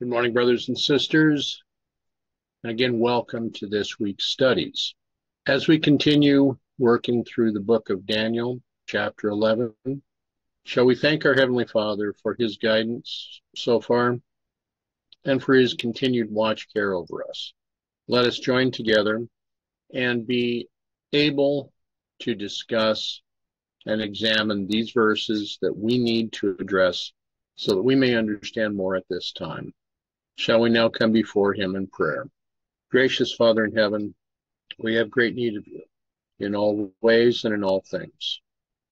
Good morning, brothers and sisters. And again, welcome to this week's studies. As we continue working through the book of Daniel, chapter 11, shall we thank our Heavenly Father for his guidance so far and for his continued watch care over us. Let us join together and be able to discuss and examine these verses that we need to address so that we may understand more at this time. Shall we now come before him in prayer? Gracious Father in heaven, we have great need of you in all ways and in all things.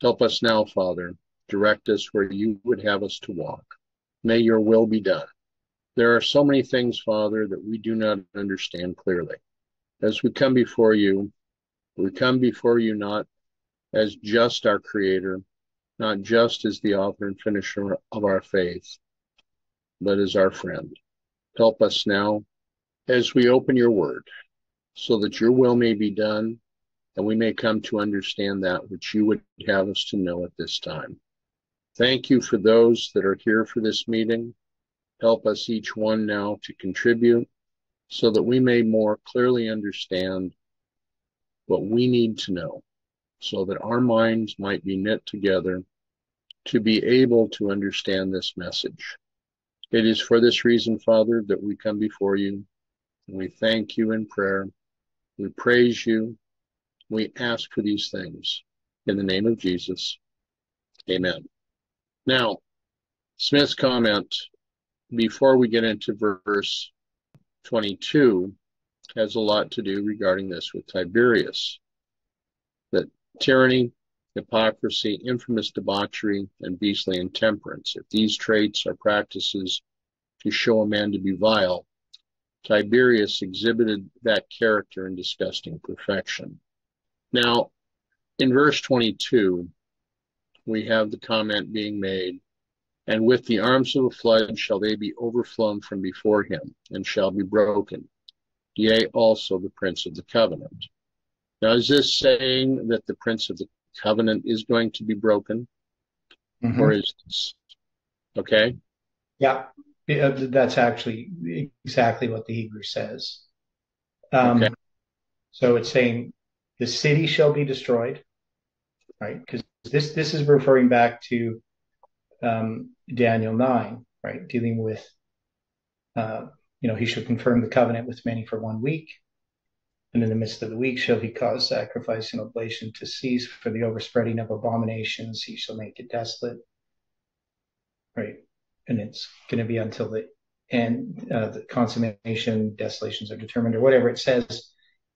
Help us now, Father. Direct us where you would have us to walk. May your will be done. There are so many things, Father, that we do not understand clearly. As we come before you, we come before you not as just our Creator, not just as the author and finisher of our faith, but as our friend. Help us now as we open your word so that your will may be done and we may come to understand that which you would have us to know at this time. Thank you for those that are here for this meeting. Help us each one now to contribute so that we may more clearly understand what we need to know so that our minds might be knit together to be able to understand this message. It is for this reason, Father, that we come before you. And we thank you in prayer. We praise you. We ask for these things in the name of Jesus. Amen. Now, Smith's comment before we get into verse 22 has a lot to do regarding this with Tiberius. That tyranny, hypocrisy, infamous debauchery, and beastly intemperance. If these traits are practices to show a man to be vile, Tiberius exhibited that character in disgusting perfection. Now, in verse 22, we have the comment being made, and with the arms of a flood shall they be overflown from before him, and shall be broken, yea, also the prince of the covenant. Now, is this saying that the prince of the covenant is going to be broken? Mm-hmm. Or is this okay? Yeah, that's actually exactly what the Hebrew says. Um, okay. So it's saying the city shall be destroyed, right? Because this this is referring back to um, Daniel nine, right, dealing with uh, you know he shall confirm the covenant with many for one week, and in the midst of the week shall he cause sacrifice and oblation to cease for the overspreading of abominations. He shall make it desolate. Right. And it's going to be until the end, uh, the consummation, desolations are determined, or whatever it says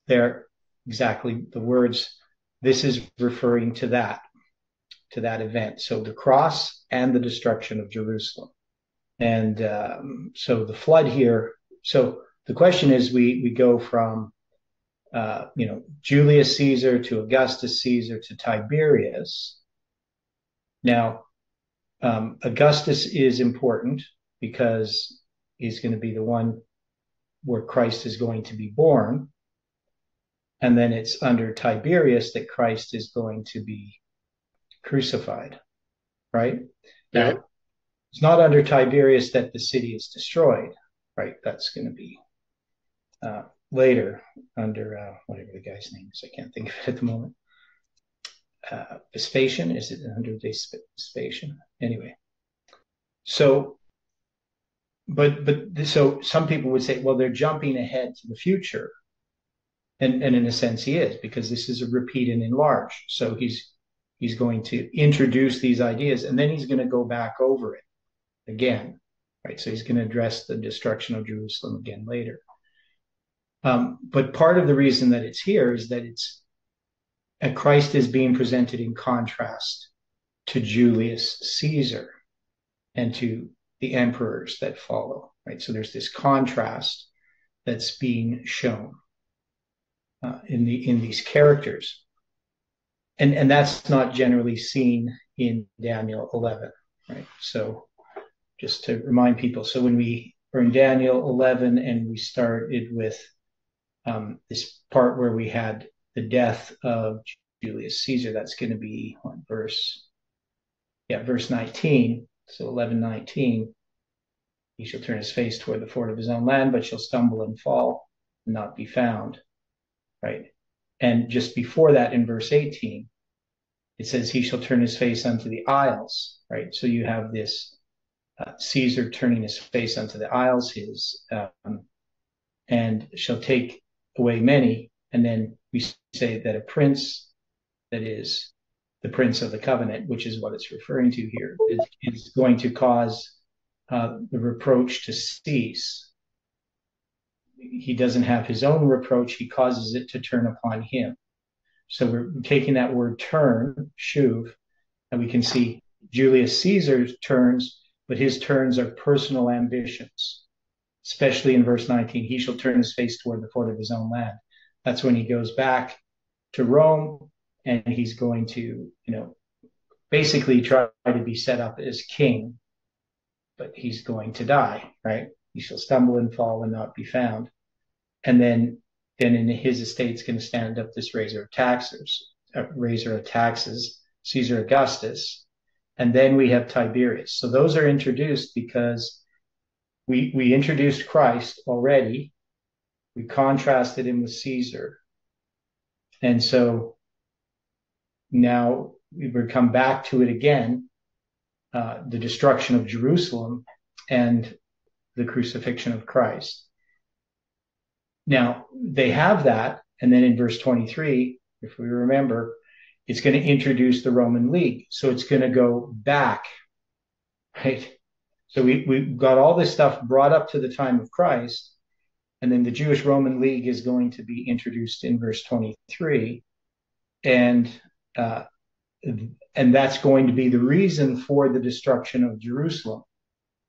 there, exactly the words. This is referring to that, to that event. So the cross and the destruction of Jerusalem. And um, so the flood here. So the question is, we we go from uh, you know, Julius Caesar to Augustus Caesar to Tiberius. Now, um, Augustus is important because he's going to be the one where Christ is going to be born. And then it's under Tiberius that Christ is going to be crucified, right? Yeah. Now, it's not under Tiberius that the city is destroyed, right? That's going to be uh, later under uh, whatever the guy's name is. I can't think of it at the moment. Uh, Vespasian, is it under Vespasian? Anyway, so, but but so some people would say, well, they're jumping ahead to the future, and and in a sense, he is because this is a repeat and enlarge. So he's he's going to introduce these ideas, and then he's going to go back over it again, right? So he's going to address the destruction of Jerusalem again later. Um, but part of the reason that it's here is that it's uh, Christ is being presented in contrast to Julius Caesar and to the emperors that follow, right? So there's this contrast that's being shown uh, in the in these characters, and and that's not generally seen in Daniel 11, right? So just to remind people, so when we are in Daniel 11 and we started with um, this part where we had the death of Julius Caesar. That's going to be on verse, yeah, verse 19. So 11, 19. he shall turn his face toward the fort of his own land, but shall stumble and fall and not be found. Right. And just before that, in verse 18, it says, He shall turn his face unto the isles. Right. So you have this uh, Caesar turning his face unto the isles, his, um, and shall take away many. And then we say that a prince that is the prince of the covenant, which is what it's referring to here, is, is going to cause uh, the reproach to cease. He doesn't have his own reproach, he causes it to turn upon him. So we're taking that word turn, shuv, and we can see Julius Caesar's turns, but his turns are personal ambitions, especially in verse 19. He shall turn his face toward the fort of his own land. That's when he goes back to Rome and he's going to, you know, basically try to be set up as king, but he's going to die, right? He shall stumble and fall and not be found. And then, then in his estate's going to stand up this raiser of taxes, uh, raiser of taxes, Caesar Augustus. And then we have Tiberius. So those are introduced because we, we introduced Christ already. We contrasted him with Caesar. And so now we would come back to it again, uh, the destruction of Jerusalem and the crucifixion of Christ. Now they have that, and then in verse 23, if we remember, it's going to introduce the Roman League. So it's going to go back, right? So we, we got all this stuff brought up to the time of Christ, and then the Jewish Roman League is going to be introduced in verse 23. And uh, and that's going to be the reason for the destruction of Jerusalem,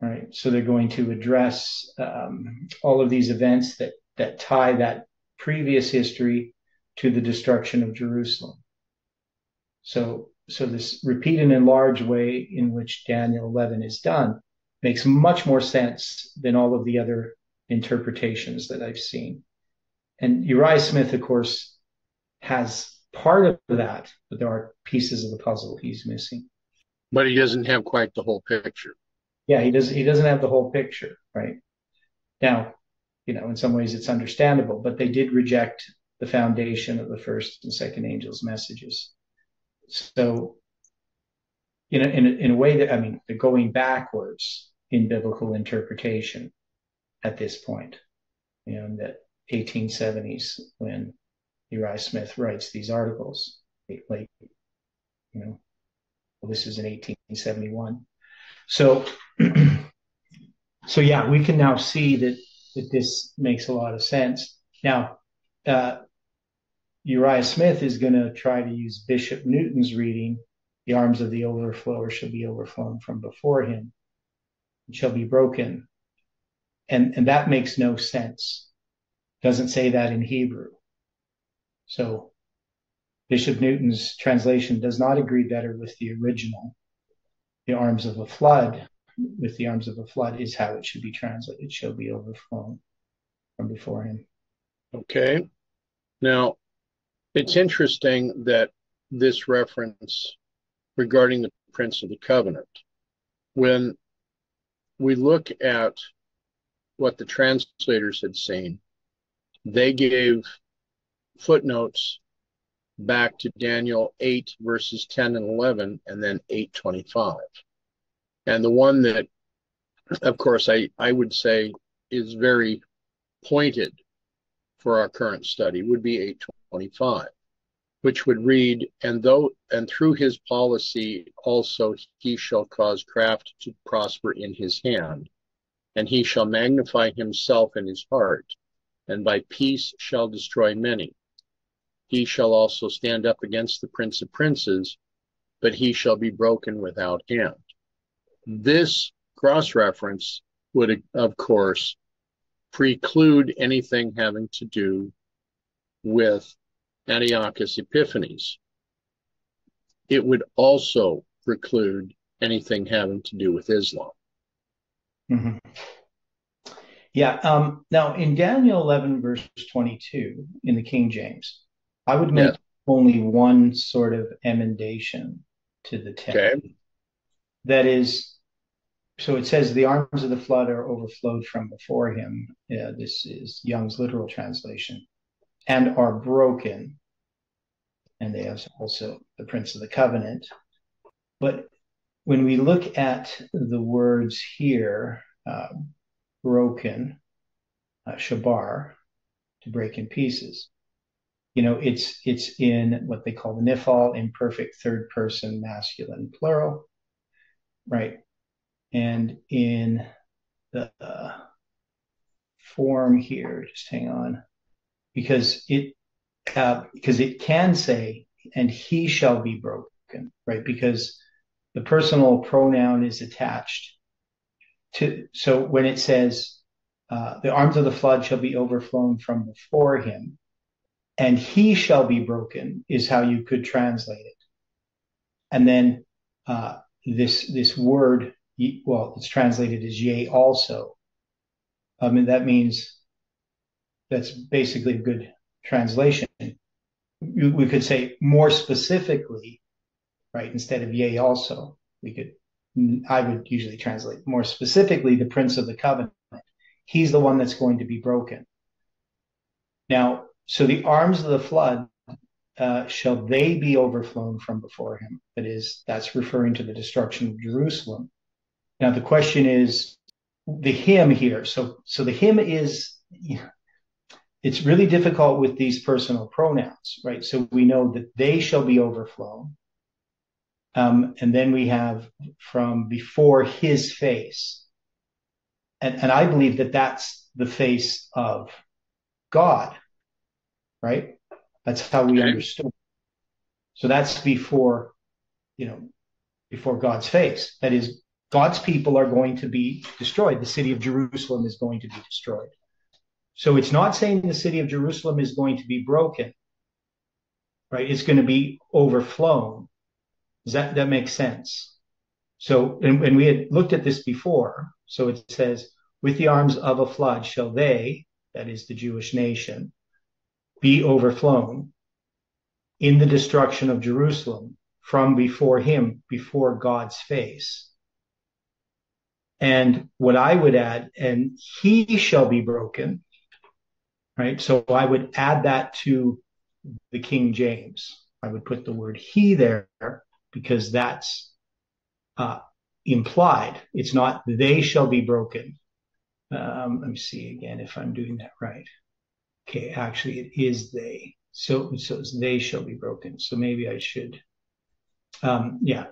right? So they're going to address um, all of these events that that tie that previous history to the destruction of Jerusalem. So, so this repeat and enlarge way in which Daniel 11 is done makes much more sense than all of the other interpretations that I've seen. And Uriah Smith, of course, has part of that, but there are pieces of the puzzle he's missing. But he doesn't have quite the whole picture. Yeah, he does. He doesn't have the whole picture, right? Now, you know, in some ways it's understandable, but they did reject the foundation of the first and second angel's messages. So, you know, in a, in a way that I mean, they're going backwards in biblical interpretation at this point. You know, in the 1870s when Uriah Smith writes these articles, like, you know, well, this is in 1871. So, so yeah, we can now see that that this makes a lot of sense. Now, uh, Uriah Smith is going to try to use Bishop Newton's reading, "The arms of the overflower shall be overflown from before him, and shall be broken," and and that makes no sense. Doesn't say that in Hebrew. So Bishop Newton's translation does not agree better with the original. The arms of a flood, with the arms of a flood, is how it should be translated. It shall be overflown from before him. Okay. Now, it's interesting that this reference regarding the Prince of the Covenant, when we look at what the translators had seen, they gave footnotes back to Daniel 8 verses 10 and 11 and then 825. And the one that of course I I would say is very pointed for our current study would be 825 which would read and though and through his policy also he shall cause craft to prosper in his hand and he shall magnify himself in his heart and by peace shall destroy many he shall also stand up against the prince of princes, but he shall be broken without hand. This cross reference would, of course, preclude anything having to do with Antiochus Epiphanes. It would also preclude anything having to do with Islam. Mm-hmm. Yeah. Um, now, in Daniel 11, verse 22, in the King James, I would make yeah. only one sort of emendation to the text. Okay. That is, so it says the arms of the flood are overflowed from before him. Yeah, this is Young's literal translation, and are broken. And they have also the Prince of the Covenant. But when we look at the words here, uh, broken, uh, shabar, to break in pieces, you know, it's it's in what they call the nifal, imperfect third person masculine plural, right? And in the uh, form here, just hang on, because it uh, because it can say, and he shall be broken, right? Because the personal pronoun is attached to. So when it says, uh, "The arms of the flood shall be overflown from before him," and he shall be broken is how you could translate it. And then uh, this this word well, it's translated as yea also. I mean, that means that's basically a good translation. We could say more specifically, right? Instead of yea also, we could, I would usually translate more specifically the prince of the covenant. He's the one that's going to be broken. Now, so the arms of the flood uh, shall they be overflown from before him. That is, that's referring to the destruction of Jerusalem. Now the question is the him here. So so the him is it's really difficult with these personal pronouns, right? So we know that they shall be overflown. Um, and then we have from before his face. And, and I believe that that's the face of God, right? That's how we understood. So that's before, you know, before God's face. That is, God's people are going to be destroyed. The city of Jerusalem is going to be destroyed. So it's not saying the city of Jerusalem is going to be broken, right? It's going to be overflown. Does that, that make sense? So, and, and we had looked at this before. So it says, with the arms of a flood shall they, that is the Jewish nation, be overflown in the destruction of Jerusalem from before him, before God's face. And what I would add, and he shall be broken, right? So I would add that to the King James. I would put the word he there because that's uh, implied. It's not they shall be broken. Um, let me see again if I'm doing that right. Okay, actually, it is they. So, so they shall be broken. So maybe I should, um, yeah.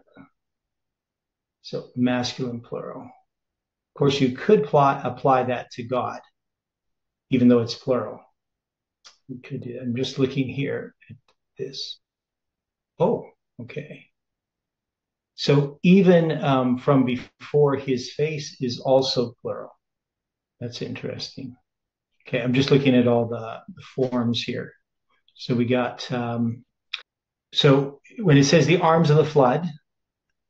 So masculine plural Of course, you could plot, apply that to God, even though it's plural. You could do, I'm just looking here at this. Oh, okay. So even um, from before his face is also plural. That's interesting. Okay, I'm just looking at all the, the forms here. So we got, um, so when it says the arms of the flood,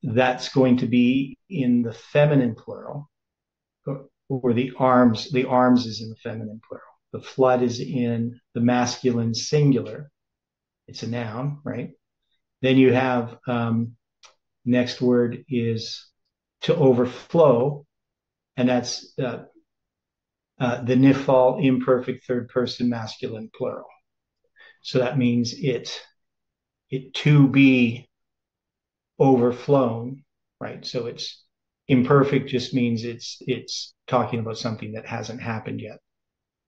that's going to be in the feminine plural or the arms, the arms is in the feminine plural. The flood is in the masculine singular. It's a noun, right? Then you have um, next word is to overflow, and that's uh, uh, the nifal imperfect third person masculine plural. So that means it it to be overflown, right? So it's imperfect just means it's it's talking about something that hasn't happened yet.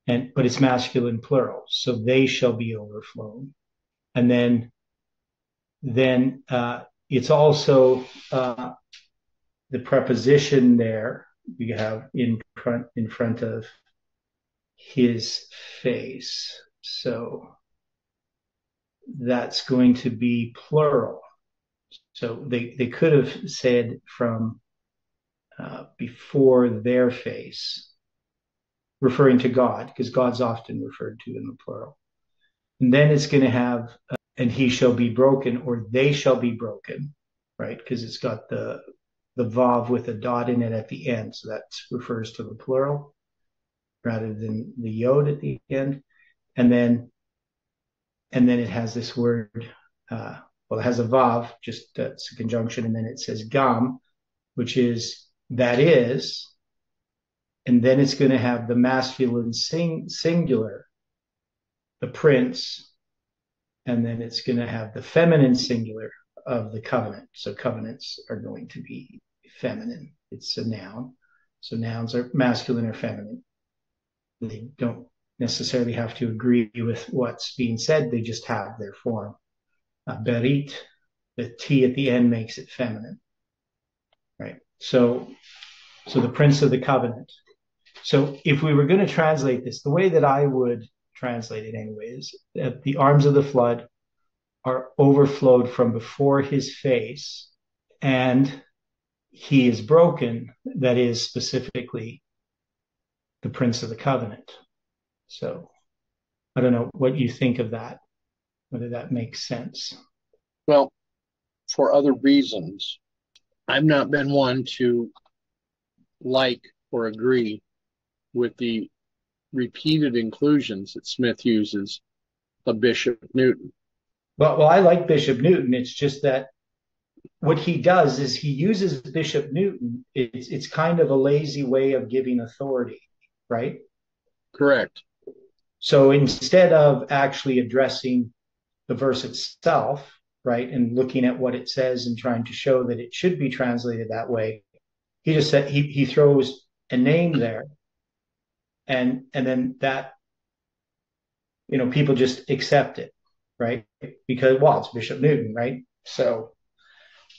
And but it's masculine plural so they shall be overflown and then then uh, it's also uh, the preposition there we have in front in front of his face. So that's going to be plural. So they they could have said from uh, before their face, referring to God, because God's often referred to in the plural. And then it's going to have, uh, and he shall be broken, or they shall be broken, right? Because it's got the the vav with a dot in it at the end, so that refers to the plural rather than the yod at the end. And then, and then it has this word. Uh, well, it has a vav, just that's a conjunction, and then it says gam, which is that is, and then it's going to have the masculine sing, singular, the prince, and then it's going to have the feminine singular of the covenant. So covenants are going to be feminine. It's a noun. So nouns are masculine or feminine. They don't necessarily have to agree with what's being said. They just have their form. Uh, berit, the T at the end makes it feminine. Right. So, so the prince of the covenant. So if we were going to translate this, the way that I would translate it anyways, that the arms of the flood are overflowed from before his face and he is broken, that is specifically the Prince of the Covenant. So I don't know what you think of that, whether that makes sense. Well, for other reasons, I've not been one to like or agree with the repeated inclusions that Smith uses of Bishop Newton. Well, well, I like Bishop Newton. It's just that what he does is he uses Bishop Newton. It's it's kind of a lazy way of giving authority, right? Correct. So instead of actually addressing the verse itself, right, and looking at what it says and trying to show that it should be translated that way, he just said he he throws a name there, and and then that, you know, people just accept it, right? Because well, it's Bishop Newton, right? So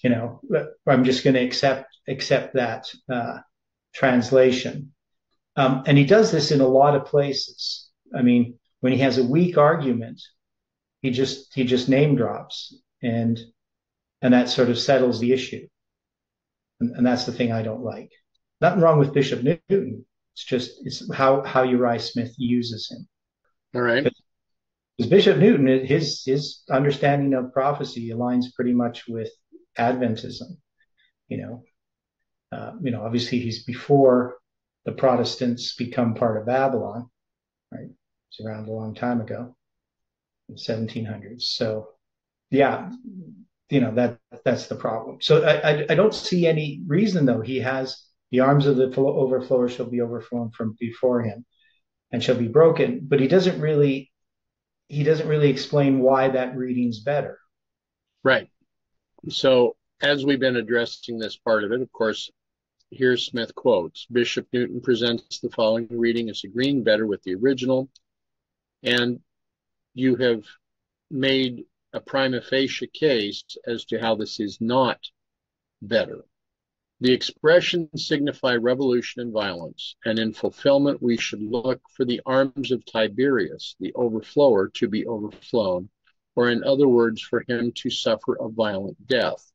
you know, I'm just going to accept accept that uh, translation. Um, and he does this in a lot of places. I mean, when he has a weak argument, he just he just name drops, and and that sort of settles the issue. And, and that's the thing I don't like. Nothing wrong with Bishop Newton. It's just it's how how Uriah Smith uses him. All right. Because Bishop Newton, his his understanding of prophecy aligns pretty much with Adventism. You know, uh, you know, obviously he's before the Protestants become part of Babylon, right? It's around a long time ago, in 1700s. So, yeah, you know that that's the problem. So I, I, I don't see any reason though. He has the arms of the overflower shall be overflown from before him, and shall be broken. But he doesn't really he doesn't really explain why that reading's better. Right. So, as we've been addressing this part of it, of course, here Smith quotes Bishop Newton presents the following reading as agreeing better with the original, and you have made a prima facie case as to how this is not better. The expressions signify revolution and violence, and in fulfillment we should look for the arms of Tiberius, the overflower, to be overflown, or in other words, for him to suffer a violent death.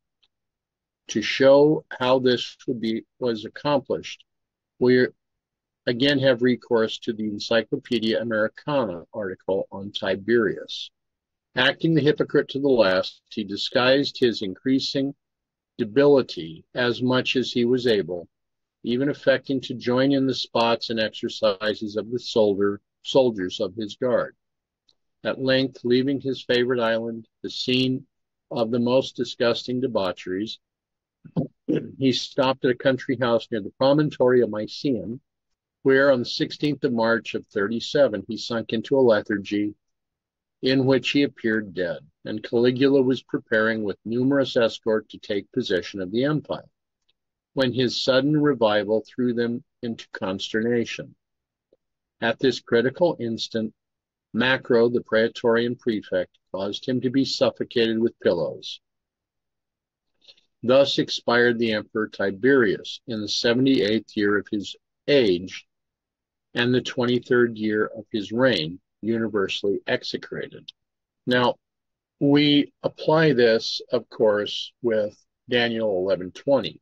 To show how this would be was accomplished, we again have recourse to the Encyclopedia Americana article on Tiberius. Acting the hypocrite to the last, he disguised his increasing debility as much as he was able, even affecting to join in the spots and exercises of the soldier, soldiers of his guard. At length, leaving his favorite island, the scene of the most disgusting debaucheries, he stopped at a country house near the promontory of Mysium, where on the 16th of March of 37 he sunk into a lethargy in which he appeared dead, and Caligula was preparing with numerous escort to take possession of the empire, when his sudden revival threw them into consternation. At this critical instant, Macro, the praetorian prefect, caused him to be suffocated with pillows. Thus expired the emperor Tiberius in the 78th year of his age and the 23rd year of his reign, universally execrated. Now, we apply this, of course, with Daniel 11:20.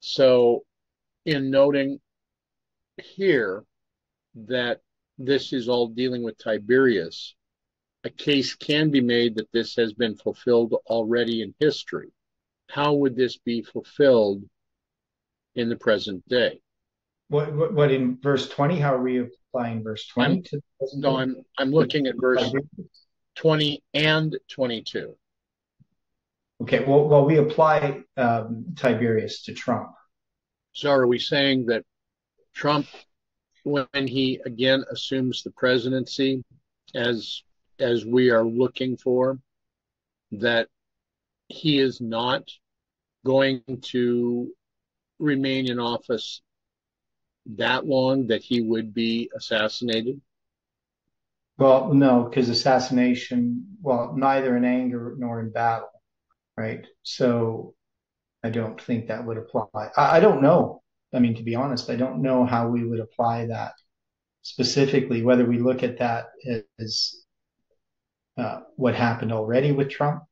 So, in noting here that this is all dealing with Tiberius, a case can be made that this has been fulfilled already in history. How would this be fulfilled in the present day? What, what, what in verse 20? How are we applying verse 20 I'm, to No, I'm, I'm looking at verse 20 and 22. Okay, well, well we apply um, Tiberius to Trump. So are we saying that Trump, when he again assumes the presidency, as as we are looking for, that he is not going to remain in office that long that he would be assassinated? Well, no, because assassination, well, neither in anger nor in battle, right? So I don't think that would apply. I, I don't know. I mean, to be honest, I don't know how we would apply that specifically, whether we look at that as uh, what happened already with Trump,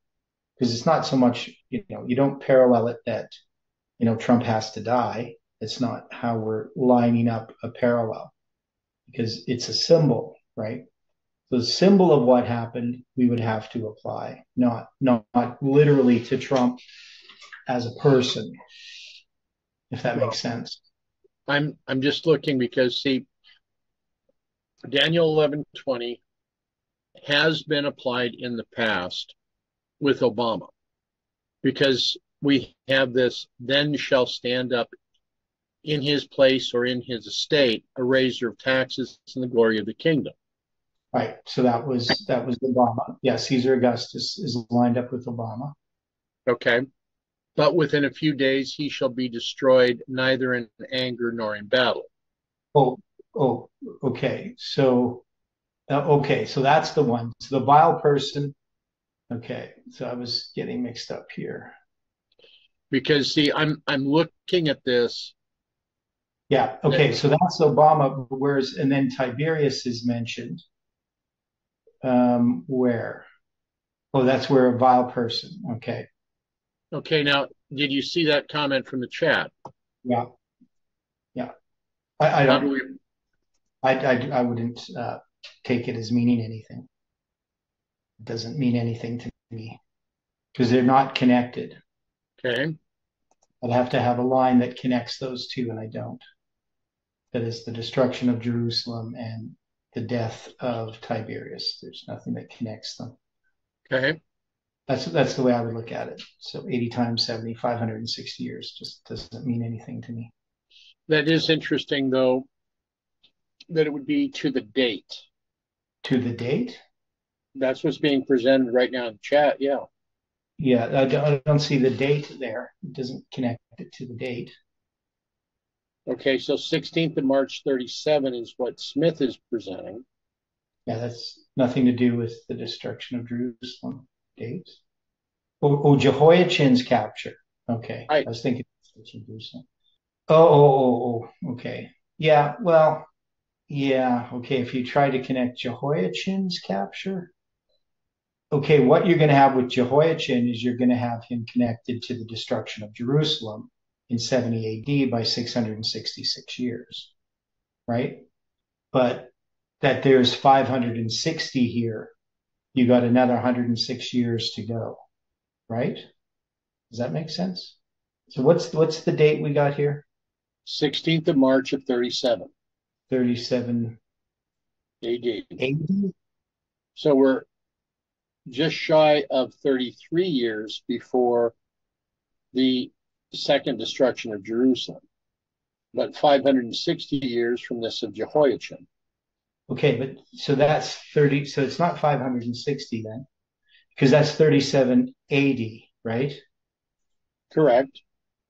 because it's not so much, you know, you don't parallel it that, you know, Trump has to die. It's not how we're lining up a parallel because it's a symbol, right? the symbol of what happened, we would have to apply, not, not, not literally to Trump as a person, if that makes sense. I'm, I'm just looking because see, Daniel 11:20 has been applied in the past with Obama because we have this then shall stand up in his place or in his estate a raiser of taxes and the glory of the kingdom. Right. So that was that was Obama. Yeah, Caesar Augustus is lined up with Obama. Okay. But within a few days he shall be destroyed neither in anger nor in battle. Oh, oh, okay. So uh, okay, so that's the one. So the vile person. Okay, so I was getting mixed up here. Because see, I'm I'm looking at this. Yeah. Okay. So that's Obama. Whereas, and then Tiberius is mentioned. Um, where? Oh, that's where a vile person. Okay. Okay. Now, did you see that comment from the chat? Yeah. Yeah. I, I don't. Do I, I, I wouldn't uh, take it as meaning anything. It doesn't mean anything to me because they're not connected. Okay. I'd have to have a line that connects those two, and I don't. That is the destruction of Jerusalem and the death of Tiberius. There's nothing that connects them. Okay. That's that's the way I would look at it. So 80 times 70, 560 years just doesn't mean anything to me. That is interesting, though, that it would be to the date. To the date? That's what's being presented right now in the chat. Yeah. Yeah, I don't, I don't see the date there. It doesn't connect it to the date. Okay, so 16th of March 37 is what Smith is presenting. Yeah, that's nothing to do with the destruction of Jerusalem dates. Oh, oh Jehoiachin's capture. Okay, I, I was thinking Jerusalem. Oh, oh, oh, oh, okay. Yeah, well, yeah, okay. If you try to connect Jehoiachin's capture, okay, what you're going to have with Jehoiachin is you're going to have him connected to the destruction of Jerusalem in 70 AD by 666 years, right? But that there's 560 here, you got another 106 years to go, right? Does that make sense? So what's what's the date we got here? 16th of March of 37. 37 AD. AD? So we're just shy of 33 years before the second destruction of Jerusalem, but 560 years from this of Jehoiachin. Okay, but so that's 30, so it's not 560 then, because that's 3780, right? Correct.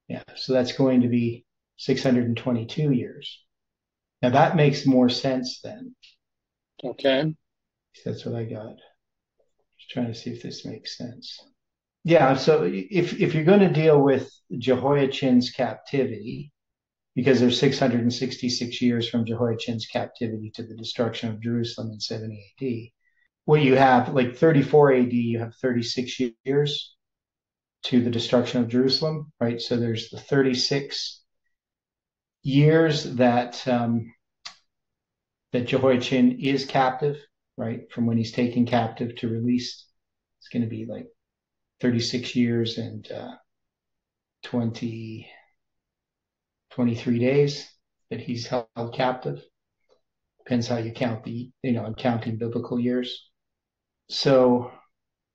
Yeah, so that's going to be 622 years. Now that makes more sense then. Okay. That's what I got. Just trying to see if this makes sense. Yeah, so if if you're going to deal with Jehoiachin's captivity, because there's 666 years from Jehoiachin's captivity to the destruction of Jerusalem in 70 AD, what you have, like 34 AD, you have 36 years to the destruction of Jerusalem, right? So there's the 36 years that um, that Jehoiachin is captive, right? From when he's taken captive to released, it's going to be like 36 years and uh, 20, 23 days that he's held captive. Depends how you count the, you know, I'm counting biblical years. So,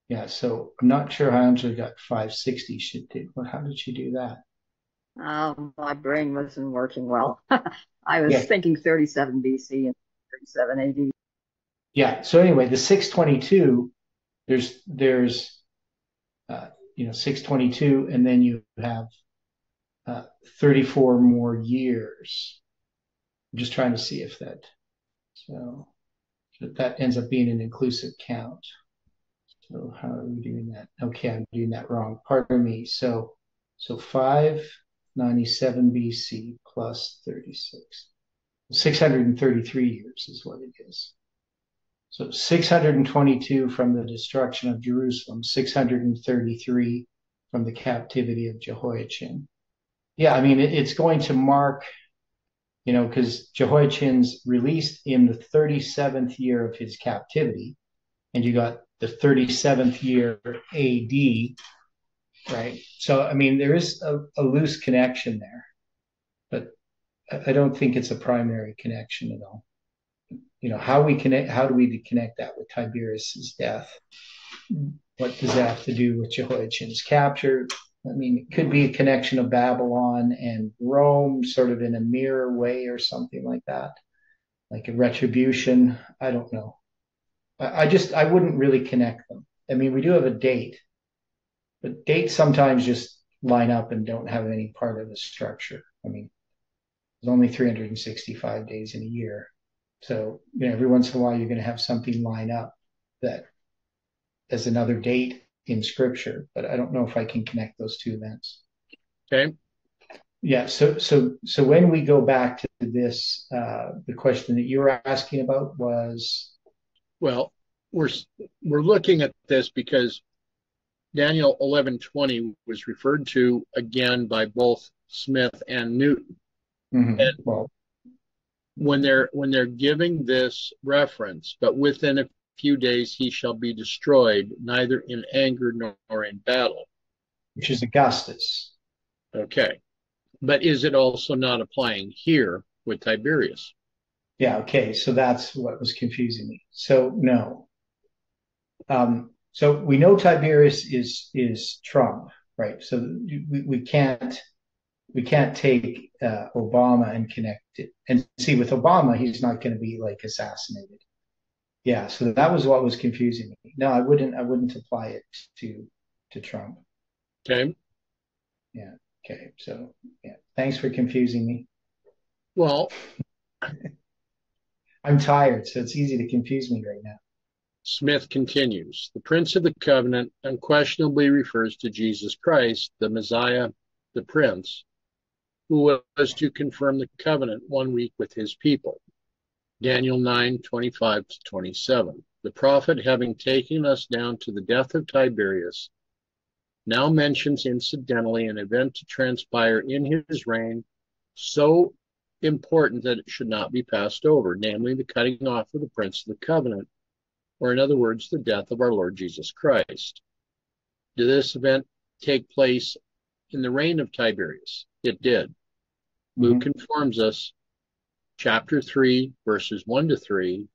yeah, so I'm not sure how Angela got 560. She did, well, how did she do that? Um, my brain wasn't working well. I was yeah. thinking 37 BC and 37 AD. Yeah. So anyway, the 622, there's there's uh, you know 622, and then you have uh, 34 more years. I'm just trying to see if that so, so that ends up being an inclusive count. So how are we doing that? Okay, I'm doing that wrong. Pardon me. So so 597 BC plus 36. 633 years is what it is. So 622 from the destruction of Jerusalem, 633 from the captivity of Jehoiachin. Yeah, I mean, it, it's going to mark, you know, because Jehoiachin's released in the 37th year of his captivity, and you got the 37th year AD, right? So, I mean, there is a, a loose connection there, but I don't think it's a primary connection at all. You know, how we connect, how do we connect that with Tiberius's death? What does that have to do with Jehoiachin's capture? I mean, it could be a connection of Babylon and Rome, sort of in a mirror way or something like that, like a retribution. I don't know. I, I just, I wouldn't really connect them. I mean, we do have a date, but dates sometimes just line up and don't have any part of the structure. I mean, there's only 365 days in a year. So, you know, every once in a while you're going to have something line up that as another date in scripture, but I don't know if I can connect those two events. Okay. Yeah. So, so, so when we go back to this, uh, the question that you were asking about was, well, we're we're looking at this because Daniel eleven twenty was referred to again by both Smith and Newton, mm-hmm. and well, when they're when they're giving this reference, but within a few days he shall be destroyed, neither in anger nor in battle. Which is Augustus. Okay. But is it also not applying here with Tiberius? Yeah, okay. So that's what was confusing me. So no. Um, so we know Tiberius is is Trump, right? So we, we can't we can't take uh, Obama and connect it. And see, with Obama, he's not going to be like assassinated. Yeah so that was what was confusing me. No i wouldn't i wouldn't apply it to to trump. Okay. Yeah okay so yeah. Thanks for confusing me. Well i'm tired so it's easy to confuse me right now. Smith continues the prince of the covenant unquestionably refers to jesus christ the messiah the prince who was to confirm the covenant one week with his people Daniel 9 25 27. The prophet, having taken us down to the death of Tiberius, now mentions incidentally an event to transpire in his reign so important that it should not be passed over, namely the cutting off of the prince of the covenant, or in other words, the death of our Lord Jesus Christ. Did this event take place in the reign of Tiberius? It did. Mm-hmm. Luke informs us chapter 3, verses 1 to 3,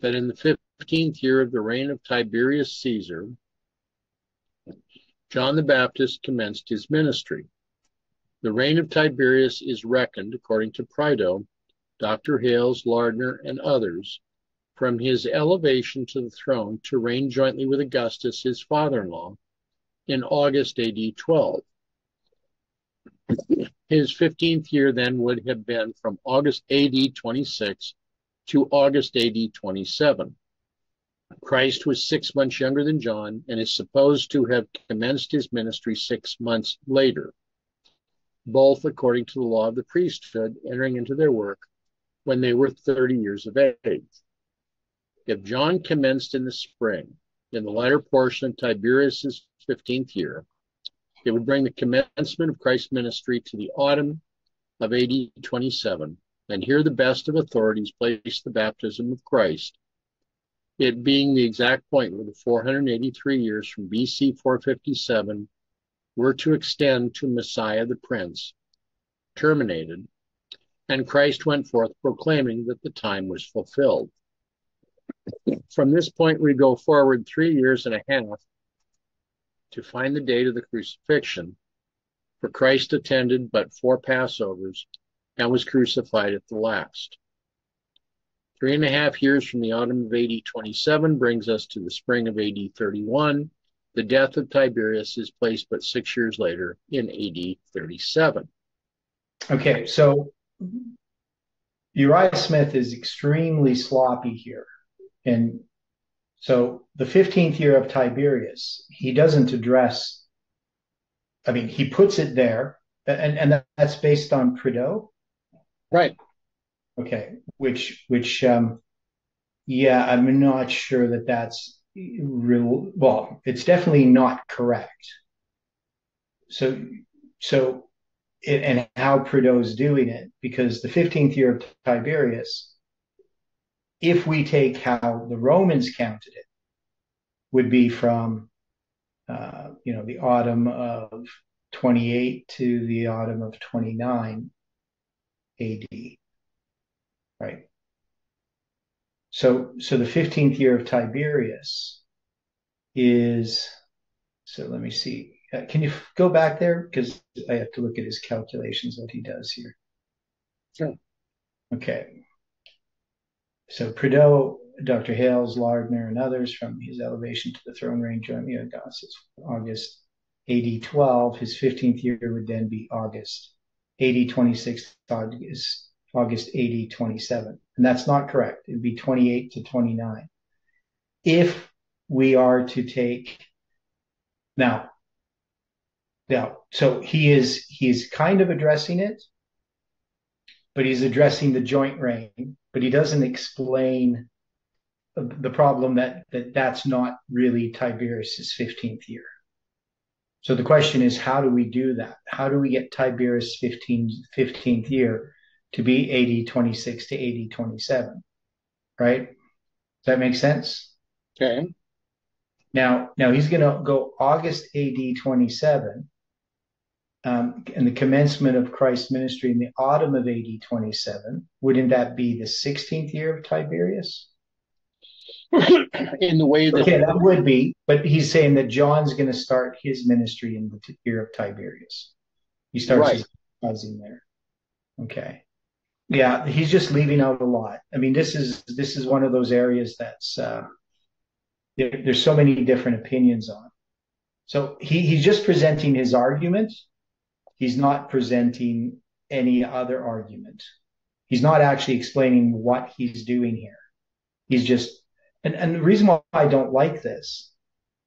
that in the 15th year of the reign of Tiberius Caesar, John the Baptist commenced his ministry. The reign of Tiberius is reckoned, according to Prideaux, Dr. Hales, Lardner, and others, from his elevation to the throne to reign jointly with Augustus, his father in law, in August AD 12. His 15th year then would have been from August AD 26 to August AD 27. Christ was six months younger than John and is supposed to have commenced his ministry six months later, both according to the law of the priesthood, entering into their work when they were 30 years of age. If John commenced in the spring, in the latter portion of Tiberius's 15th year, it would bring the commencement of Christ's ministry to the autumn of AD 27, and here the best of authorities place the baptism of Christ, it being the exact point where the 483 years from BC 457 were to extend to Messiah the Prince, terminated, and Christ went forth proclaiming that the time was fulfilled. From this point, we go forward three years and a half to find the date of the crucifixion, For Christ attended but four Passovers and was crucified at the last. Three and a half years from the autumn of AD 27 brings us to the spring of AD 31. The death of Tiberius is placed but six years later in AD 37. Okay, so Uriah Smith is extremely sloppy here. And so the 15th year of Tiberius, he doesn't address, I mean, he puts it there, and, and that's based on Prideaux. Right. Okay. Which, which, um, yeah, I'm not sure that that's real. Well, it's definitely not correct. So, so and how is doing it, because the 15th year of Tiberius, if we take how the Romans counted it, would be from, uh, you know, the autumn of 28 to the autumn of 29 AD, right? So, so the 15th year of Tiberius is, so let me see, uh, can you go back there? Because I have to look at his calculations, what he does here. Sure. Okay. So Prideaux, Dr. Hales, Lardner, and others from his elevation to the throne range joined Augustus, August AD 12. His 15th year would then be August AD 26, August, August AD 27. And that's not correct. It'd be 28 to 29. If we are to take now now, So he is he's kind of addressing it, but he's addressing the joint reign, but he doesn't explain the problem that, that that's not really Tiberius's 15th year. So the question is, how do we do that? How do we get Tiberius' 15, 15th year to be AD 26 to AD 27? Right? Does that make sense? Okay. Now, now he's going to go August AD 27 um, and the commencement of Christ's ministry in the autumn of AD 27, wouldn't that be the 16th year of Tiberius? in the way that. Okay, that would be, but he's saying that John's going to start his ministry in the year of Tiberius. He starts right. buzzing there. Okay. Yeah, he's just leaving out a lot. I mean, this is this is one of those areas that's uh, there, there's so many different opinions on. So he, he's just presenting his argument he's not presenting any other argument. He's not actually explaining what he's doing here. He's just, and, and the reason why I don't like this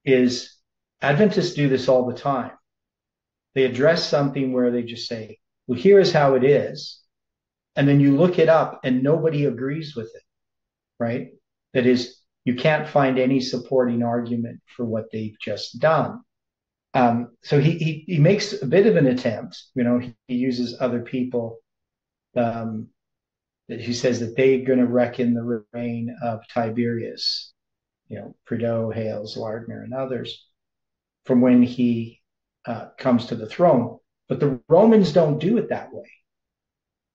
is Adventists do this all the time. They address something where they just say, well, here is how it is. And then you look it up and nobody agrees with it, right? That is, you can't find any supporting argument for what they've just done. Um, so he, he, he makes a bit of an attempt. You know, he, he uses other people. Um, that he says that they're going to reckon the reign of Tiberius. You know, Prideaux, Hales, Lardner, and others from when he uh, comes to the throne. But the Romans don't do it that way,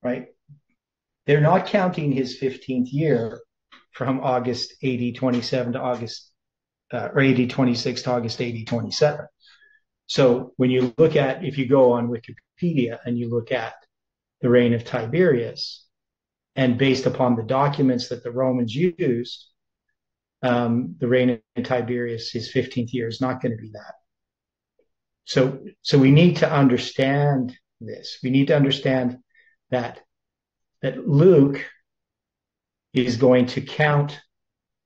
right? They're not counting his 15th year from August AD 27 to August, uh, or AD 26 to August AD 27. So when you look at, if you go on Wikipedia and you look at the reign of Tiberius, and based upon the documents that the Romans used, um, the reign of Tiberius, his 15th year, is not going to be that. So, so we need to understand this. We need to understand that that Luke is going to count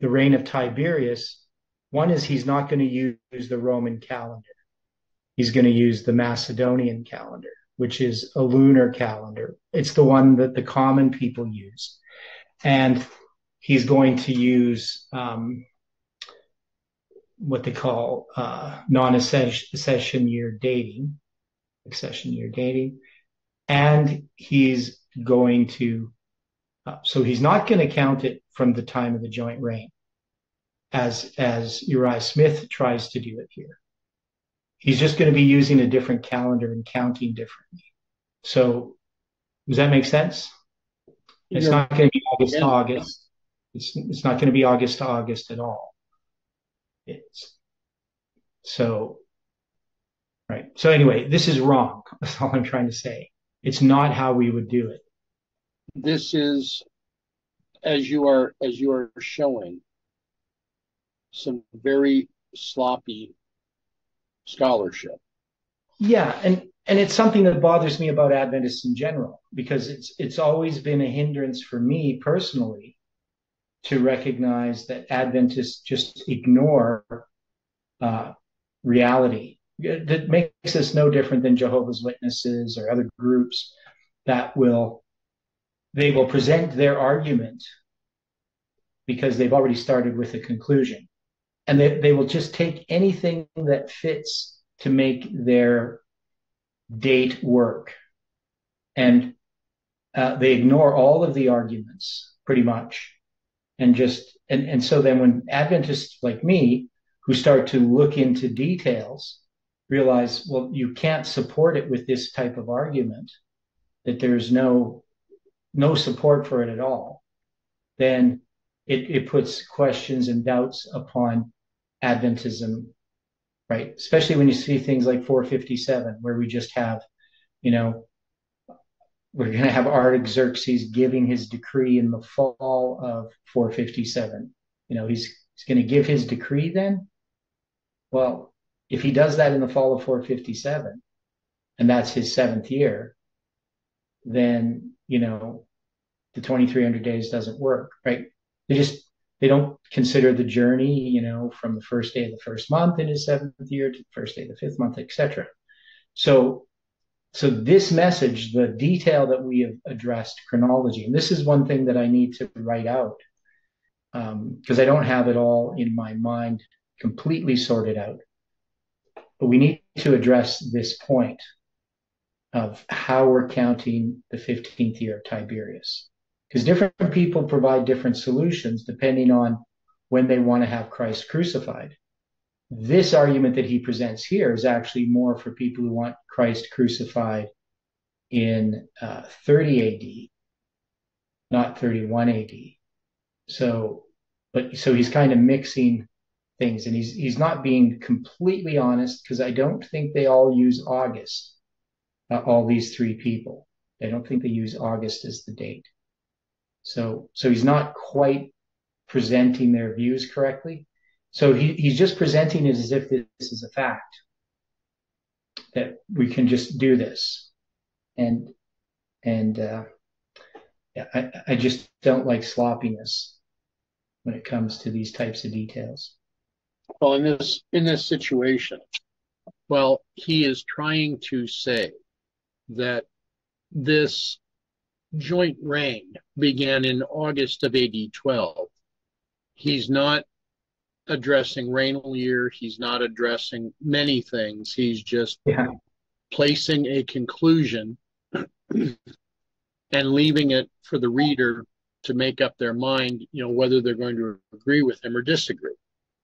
the reign of Tiberius. One is he's not going to use the Roman calendar he's going to use the Macedonian calendar, which is a lunar calendar. It's the one that the common people use. And he's going to use um, what they call uh, non-accession year dating, accession year dating, and he's going to. Uh, so he's not going to count it from the time of the joint reign, as as Uriah Smith tries to do it here he's just going to be using a different calendar and counting differently. So does that make sense? It's not going to be August yeah. to August. It's it's not going to be August to August at all. It's so Right. So anyway, this is wrong. That's all I'm trying to say. It's not how we would do it. This is as you are as you are showing some very sloppy scholarship. Yeah, and and it's something that bothers me about Adventists in general because it's it's always been a hindrance for me personally to recognize that Adventists just ignore uh, reality. That makes us no different than Jehovah's Witnesses or other groups that will they will present their argument because they've already started with a conclusion and they, they will just take anything that fits to make their date work. And uh, they ignore all of the arguments pretty much. And just and, and so then when adventists like me who start to look into details realize well you can't support it with this type of argument that there's no no support for it at all then it, it puts questions and doubts upon Adventism, right? Especially when you see things like 457, where we just have, you know, we're going to have Artaxerxes giving his decree in the fall of 457. You know, he's, he's going to give his decree then. Well, if he does that in the fall of 457, and that's his seventh year, then, you know, the 2300 days doesn't work, right? They just they don't consider the journey, you know, from the first day of the first month in his seventh year to the first day of the fifth month, etc. So, so this message, the detail that we have addressed chronology, and this is one thing that I need to write out because um, I don't have it all in my mind completely sorted out. But we need to address this point of how we're counting the 15th year of Tiberius because different people provide different solutions depending on when they want to have Christ crucified. This argument that he presents here is actually more for people who want Christ crucified in uh, 30 AD, not 31 AD. So, but so he's kind of mixing things, and he's he's not being completely honest because I don't think they all use August. Uh, all these three people, I don't think they use August as the date. So, so he's not quite presenting their views correctly. So he, he's just presenting it as if this is a fact that we can just do this. And, and, uh, yeah, I, I just don't like sloppiness when it comes to these types of details. Well, in this, in this situation, well, he is trying to say that this joint reign began in August of AD 12. He's not addressing regnal year. He's not addressing many things. He's just yeah. placing a conclusion and leaving it for the reader to make up their mind, you know, whether they're going to agree with him or disagree.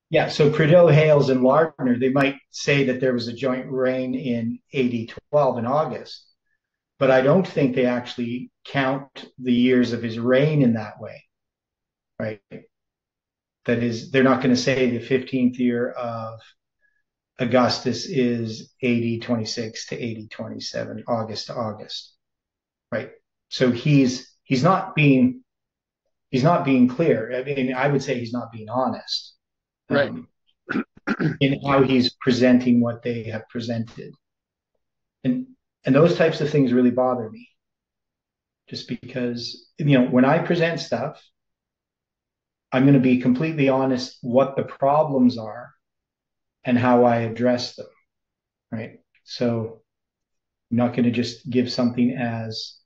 Yeah, so Prideaux, Hales, and Lardner, they might say that there was a joint reign in AD 12 in August, but I don't think they actually count the years of his reign in that way, right? That is, they're not going to say the 15th year of Augustus is AD 26 to AD 27, August to August, right? So he's he's not being he's not being clear. I mean, I would say he's not being honest, right? Um, in how he's presenting what they have presented, and and those types of things really bother me just because you know when i present stuff i'm going to be completely honest what the problems are and how i address them right? So i'm not going to just give something as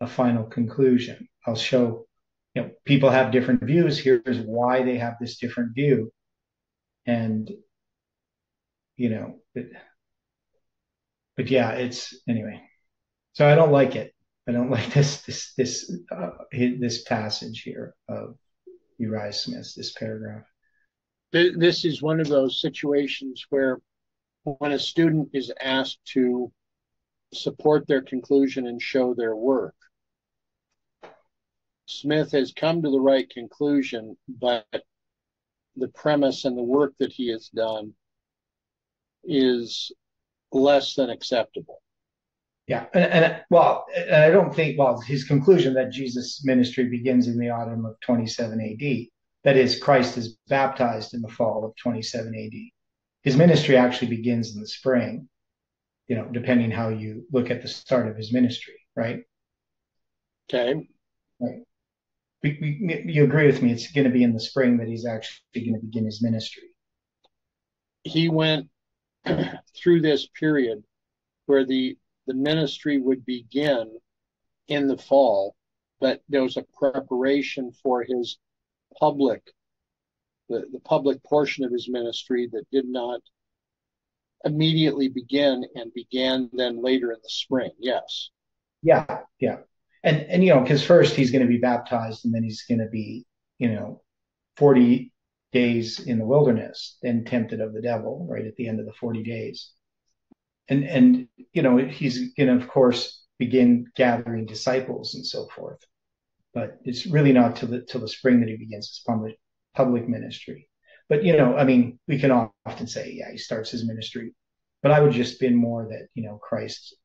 a final conclusion. I'll show you know people have different views. Here's why they have this different view. And you know but, but yeah it's anyway. So i don't like it I don't like this this this uh, this passage here of Uriah Smith, this paragraph. This is one of those situations where, when a student is asked to support their conclusion and show their work, Smith has come to the right conclusion, but the premise and the work that he has done is less than acceptable. Yeah, and, and well, and I don't think well his conclusion that Jesus' ministry begins in the autumn of 27 AD, that is, Christ is baptized in the fall of 27 AD. His ministry actually begins in the spring, you know, depending how you look at the start of his ministry, right? Okay. Right. We, we, you agree with me? It's going to be in the spring that he's actually going to begin his ministry. He went through this period where the the ministry would begin in the fall, but there was a preparation for his public, the, the public portion of his ministry that did not immediately begin and began then later in the spring. Yes. Yeah, yeah. And and you know, because first he's going to be baptized and then he's going to be, you know, 40 days in the wilderness, then tempted of the devil, right at the end of the 40 days and and you know he's going to of course begin gathering disciples and so forth. But it's really not till the till the spring that he begins his public public ministry. But you know i mean we can often say yeah he starts his ministry. But i would just spin more that you know christ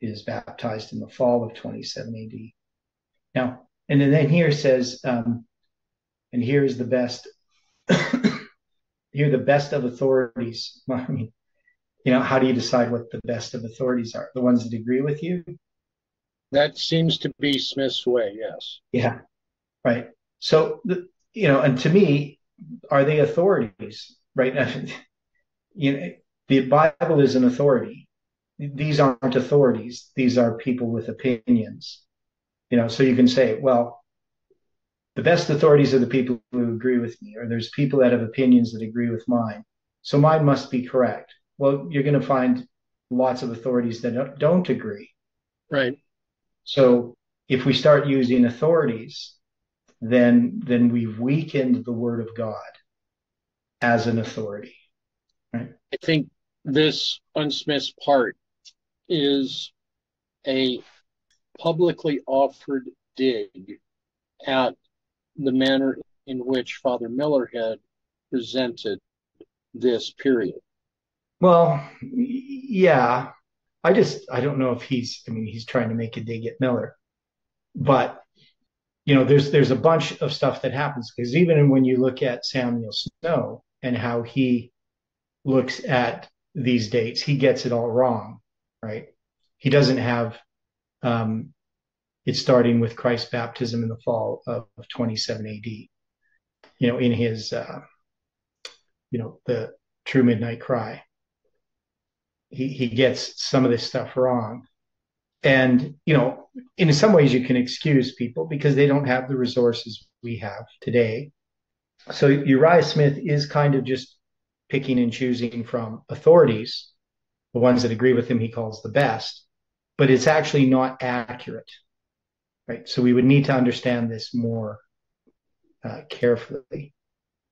is baptized in the fall of 27 ad now and then here says um and here is the best here the best of authorities. I mean you know, how do you decide what the best of authorities are? The ones that agree with you? That seems to be Smith's way, yes. Yeah, right. So, you know, and to me, are they authorities, right? you know, the Bible is an authority. These aren't authorities. These are people with opinions. You know, so you can say, well, the best authorities are the people who agree with me, or there's people that have opinions that agree with mine. So mine must be correct well, you're going to find lots of authorities that don't agree. Right. So if we start using authorities, then then we've weakened the word of God as an authority. Right. I think this on Smith's part is a publicly offered dig at the manner in which Father Miller had presented this period. Well, yeah. I just I don't know if he's I mean he's trying to make a dig at Miller. But you know, there's there's a bunch of stuff that happens because even when you look at Samuel Snow and how he looks at these dates, he gets it all wrong, right? He doesn't have um, it's starting with Christ's baptism in the fall of, of 27 AD. You know, in his uh, you know the True Midnight Cry he, he gets some of this stuff wrong. And, you know, in some ways you can excuse people because they don't have the resources we have today. So Uriah Smith is kind of just picking and choosing from authorities, the ones that agree with him he calls the best, but it's actually not accurate. Right. So we would need to understand this more uh, carefully.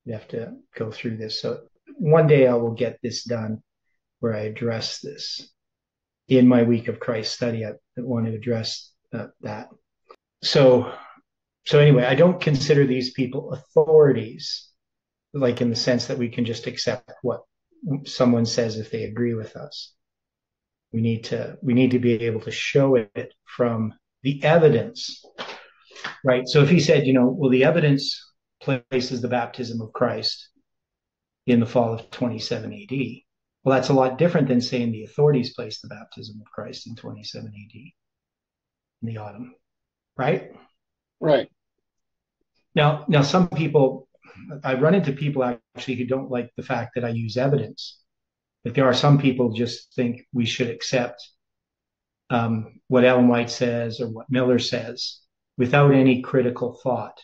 We have to go through this. So one day I will get this done where I address this. In my week of Christ study, I want to address uh, that. So, so anyway, I don't consider these people authorities, like in the sense that we can just accept what someone says if they agree with us. We need to we need to be able to show it from the evidence, right? So if he said, you know, well, the evidence places the baptism of Christ in the fall of 27 AD well, that's a lot different than saying the authorities placed the baptism of Christ in 27 AD in the autumn, right? Right. Now, now some people, I run into people actually who don't like the fact that I use evidence. But there are some people just think we should accept um, what Ellen White says or what Miller says without any critical thought,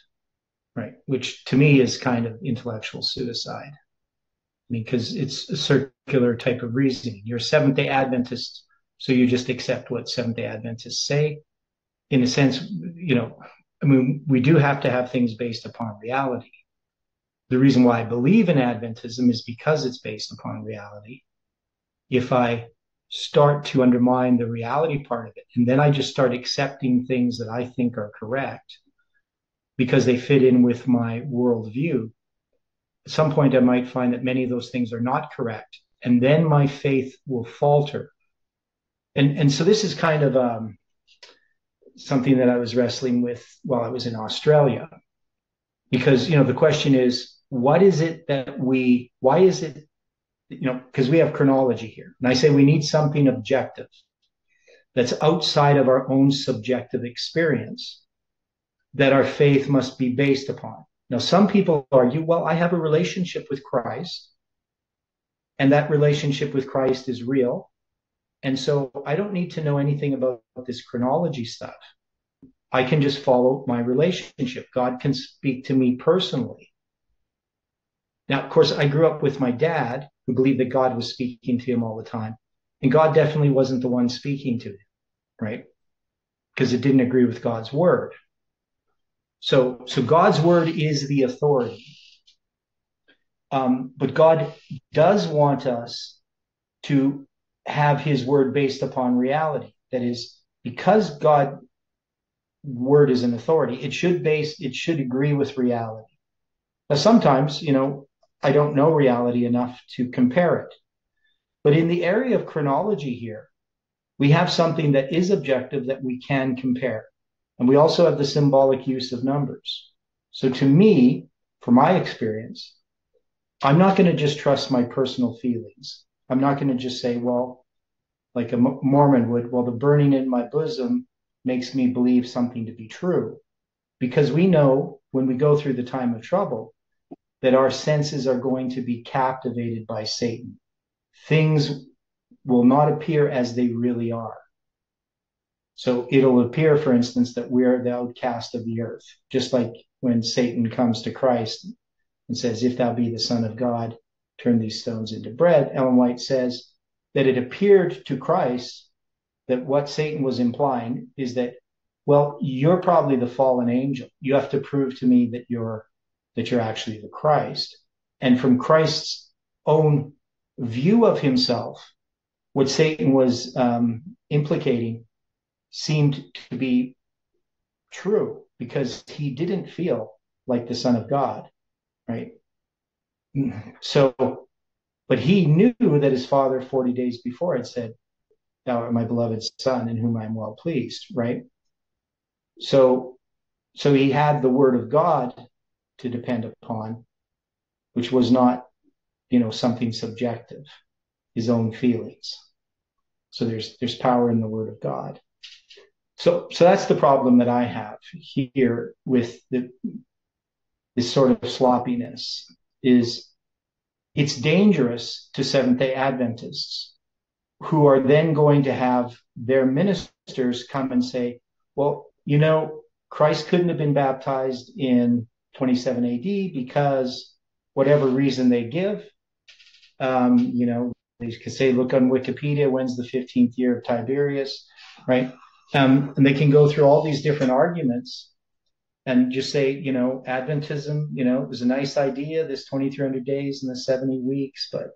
right? Which to me is kind of intellectual suicide because it's a circular type of reasoning. You're Seventh day Adventist, so you just accept what Seventh day Adventists say. In a sense, you know, I mean, we do have to have things based upon reality. The reason why I believe in Adventism is because it's based upon reality. If I start to undermine the reality part of it, and then I just start accepting things that I think are correct because they fit in with my worldview, at some point I might find that many of those things are not correct. and then my faith will falter. And and so this is kind of um, something that I was wrestling with while I was in Australia, because you know the question is, what is it that we? Why is it? You know, because we have chronology here, and I say we need something objective that's outside of our own subjective experience that our faith must be based upon. Now, some people argue, well, I have a relationship with Christ, and that relationship with Christ is real. And so I don't need to know anything about this chronology stuff. I can just follow my relationship. God can speak to me personally. Now, of course, I grew up with my dad who believed that God was speaking to him all the time. And God definitely wasn't the one speaking to him, right? Because it didn't agree with God's word. So, so God's word is the authority. Um, but God does want us to have his word based upon reality. That is, because God word is an authority, it should base, it should agree with reality. Now, sometimes, you know, I don't know reality enough to compare it. But in the area of chronology here, we have something that is objective that we can compare. And we also have the symbolic use of numbers. So to me, from my experience, I'm not going to just trust my personal feelings. I'm not going to just say, well, like a Mormon would, well, the burning in my bosom makes me believe something to be true. Because we know when we go through the time of trouble that our senses are going to be captivated by Satan. Things will not appear as they really are. So it'll appear, for instance, that we're the outcast of the earth, just like when Satan comes to Christ and says, If thou be the Son of God, turn these stones into bread. Ellen White says that it appeared to Christ that what Satan was implying is that, well, you're probably the fallen angel. You have to prove to me that you're that you're actually the Christ. And from Christ's own view of himself, what Satan was um, implicating seemed to be true because he didn't feel like the Son of God, right? So, but he knew that his father 40 days before had said, Thou art my beloved Son in whom I am well pleased, right? So, so he had the word of God to depend upon, which was not, you know, something subjective, his own feelings. So there's there's power in the word of God. So, so that's the problem that I have here with the, this sort of sloppiness is it's dangerous to Seventh day Adventists who are then going to have their ministers come and say, well, you know, Christ couldn't have been baptized in 27 AD because whatever reason they give, um, you know, they could say, look on Wikipedia, when's the 15th year of Tiberius, right? Um, and they can go through all these different arguments and just say, you know, Adventism, you know, it was a nice idea, this 2300 days and the 70 weeks, but,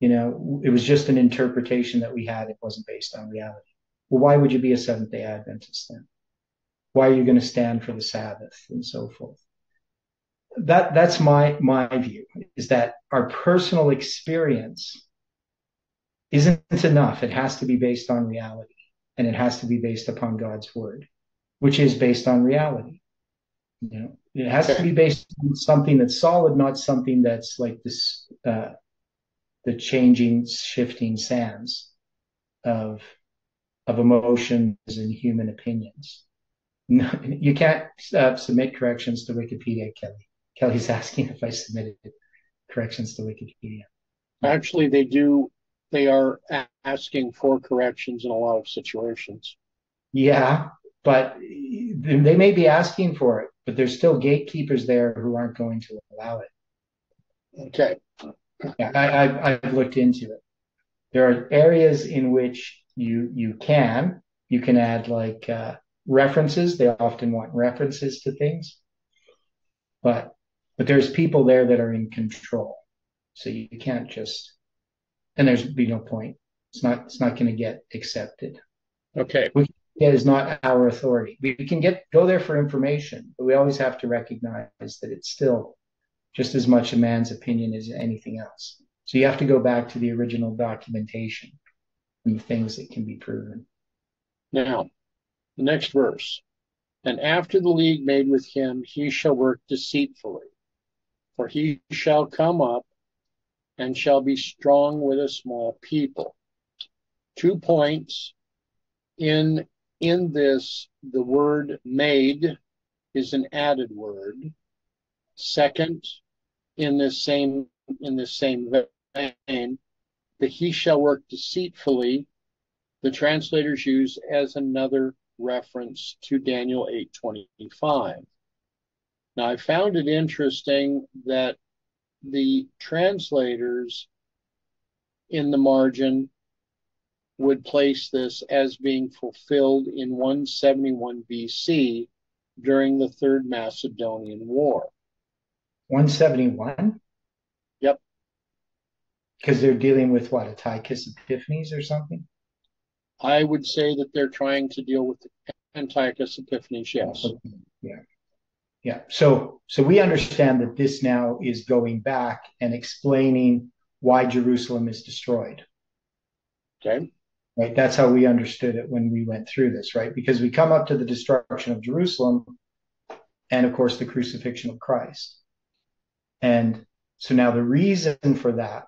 you know, it was just an interpretation that we had. It wasn't based on reality. Well, why would you be a Seventh day Adventist then? Why are you going to stand for the Sabbath and so forth? That, that's my, my view is that our personal experience isn't enough. It has to be based on reality and it has to be based upon God's word, which is based on reality. You know, it has okay. to be based on something that's solid, not something that's like this, uh, the changing, shifting sands of of emotions and human opinions. No, you can't uh, submit corrections to Wikipedia, Kelly. Kelly's asking if I submitted corrections to Wikipedia. Actually, they do they are asking for corrections in a lot of situations. Yeah, but they may be asking for it, but there's still gatekeepers there who aren't going to allow it. Okay. Yeah, I, have I've looked into it. There are areas in which you you can you can add like uh, references. They often want references to things, but but there's people there that are in control, so you can't just and there's be no point. It's not it's not going to get accepted. Okay. We is not our authority. We can get go there for information, but we always have to recognize that it's still just as much a man's opinion as anything else. So you have to go back to the original documentation and the things that can be proven. Now, the next verse. And after the league made with him, he shall work deceitfully, for he shall come up and shall be strong with a small people. Two points in in this the word made is an added word second in this same in this same vein the he shall work deceitfully the translators use as another reference to Daniel 8:25 now I found it interesting that the translators in the margin would place this as being fulfilled in 171 BC during the Third Macedonian War. 171? Yep. Because they're dealing with what, Antiochus Epiphanes or something? I would say that they're trying to deal with Antiochus Epiphanes, yes. Yeah. Yeah. So so we understand that this now is going back and explaining why Jerusalem is destroyed. Okay right? That's how we understood it when we went through this, right? Because we come up to the destruction of Jerusalem and, of course, the crucifixion of Christ. And so now the reason for that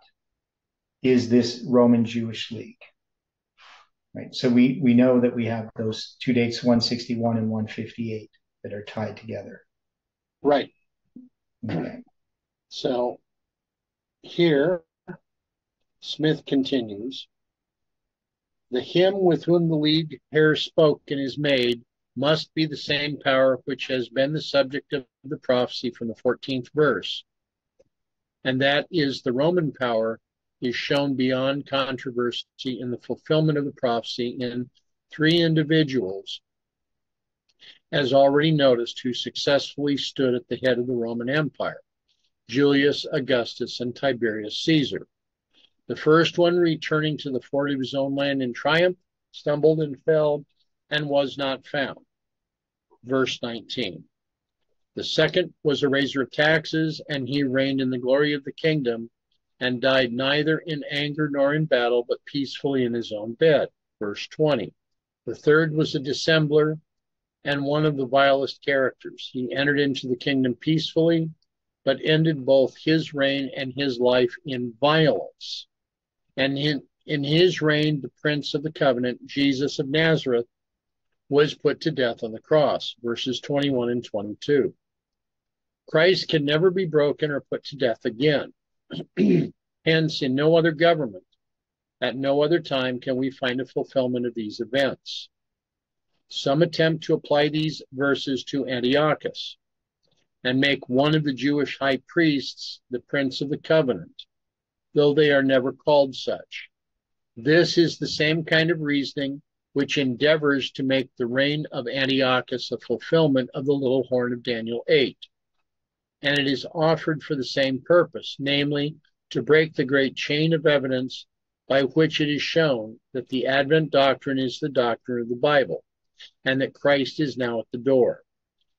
is this Roman Jewish League. Right. So we, we know that we have those two dates, 161 and 158, that are tied together. Right. Mm-hmm. So here, Smith continues the him with whom the league here spoke and is made must be the same power which has been the subject of the prophecy from the 14th verse. And that is the Roman power is shown beyond controversy in the fulfillment of the prophecy in three individuals, as already noticed, who successfully stood at the head of the Roman Empire Julius Augustus and Tiberius Caesar. The first one, returning to the fort of his own land in triumph, stumbled and fell and was not found. Verse 19. The second was a raiser of taxes, and he reigned in the glory of the kingdom and died neither in anger nor in battle, but peacefully in his own bed. Verse 20. The third was a dissembler and one of the vilest characters. He entered into the kingdom peacefully, but ended both his reign and his life in violence. And in, in his reign, the Prince of the Covenant, Jesus of Nazareth, was put to death on the cross, verses 21 and 22. Christ can never be broken or put to death again. Hence, in no other government, at no other time can we find a fulfillment of these events. Some attempt to apply these verses to Antiochus and make one of the Jewish high priests the Prince of the Covenant though they are never called such. This is the same kind of reasoning which endeavors to make the reign of Antiochus a fulfillment of the little horn of Daniel 8. And it is offered for the same purpose, namely, to break the great chain of evidence by which it is shown that the Advent doctrine is the doctrine of the Bible, and that Christ is now at the door.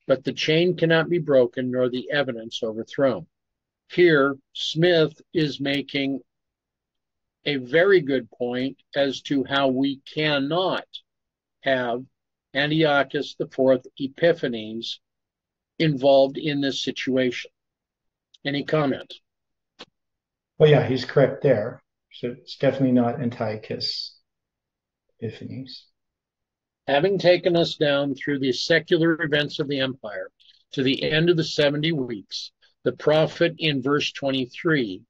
But the chain cannot be broken, nor the evidence overthrown. Here, Smith is making a very good point as to how we cannot have Antiochus IV Epiphanes involved in this situation. Any comment? Well, yeah, he's correct there. So it's definitely not Antiochus Epiphanes. Having taken us down through the secular events of the empire to the end of the 70 weeks, the prophet in verse 23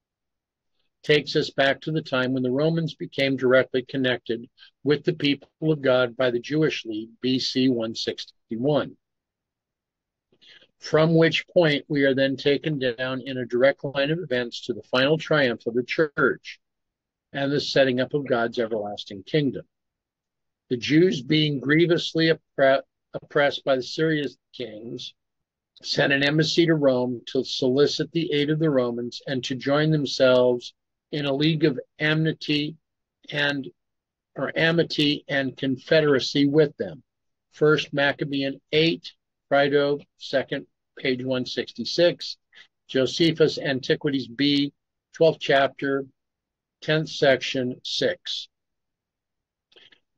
takes us back to the time when the Romans became directly connected with the people of God by the Jewish League, BC 161. From which point we are then taken down in a direct line of events to the final triumph of the church and the setting up of God's everlasting kingdom. The Jews being grievously oppressed by the Syrian kings sent an embassy to Rome to solicit the aid of the Romans and to join themselves in a league of amity and or amity and confederacy with them. First Maccabean 8, Prideaux, second, page 166, Josephus Antiquities B, 12th chapter, 10th section, 6.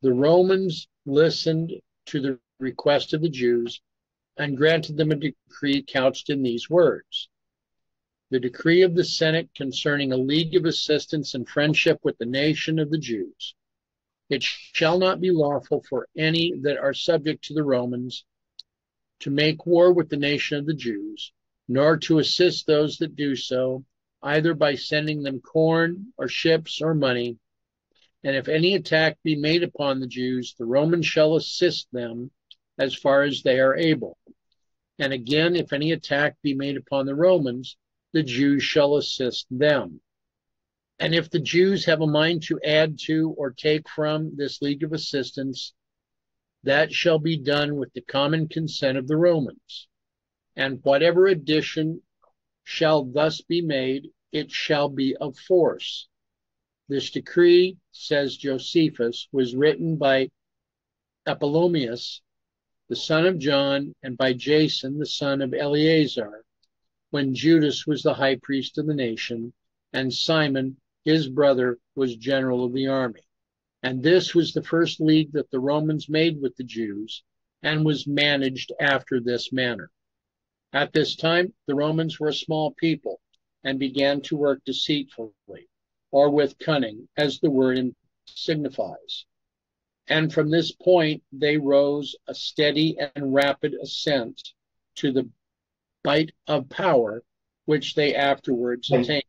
The Romans listened to the request of the Jews and granted them a decree couched in these words. The decree of the Senate concerning a league of assistance and friendship with the nation of the Jews. It shall not be lawful for any that are subject to the Romans to make war with the nation of the Jews, nor to assist those that do so, either by sending them corn or ships or money. And if any attack be made upon the Jews, the Romans shall assist them as far as they are able. And again, if any attack be made upon the Romans, the Jews shall assist them. And if the Jews have a mind to add to or take from this league of assistance, that shall be done with the common consent of the Romans. And whatever addition shall thus be made, it shall be of force. This decree, says Josephus, was written by Apollonius, the son of John, and by Jason, the son of Eleazar, when Judas was the high priest of the nation, and Simon, his brother, was general of the army. And this was the first league that the Romans made with the Jews, and was managed after this manner. At this time, the Romans were a small people and began to work deceitfully or with cunning, as the word signifies. And from this point, they rose a steady and rapid ascent to the height of power, which they afterwards attained.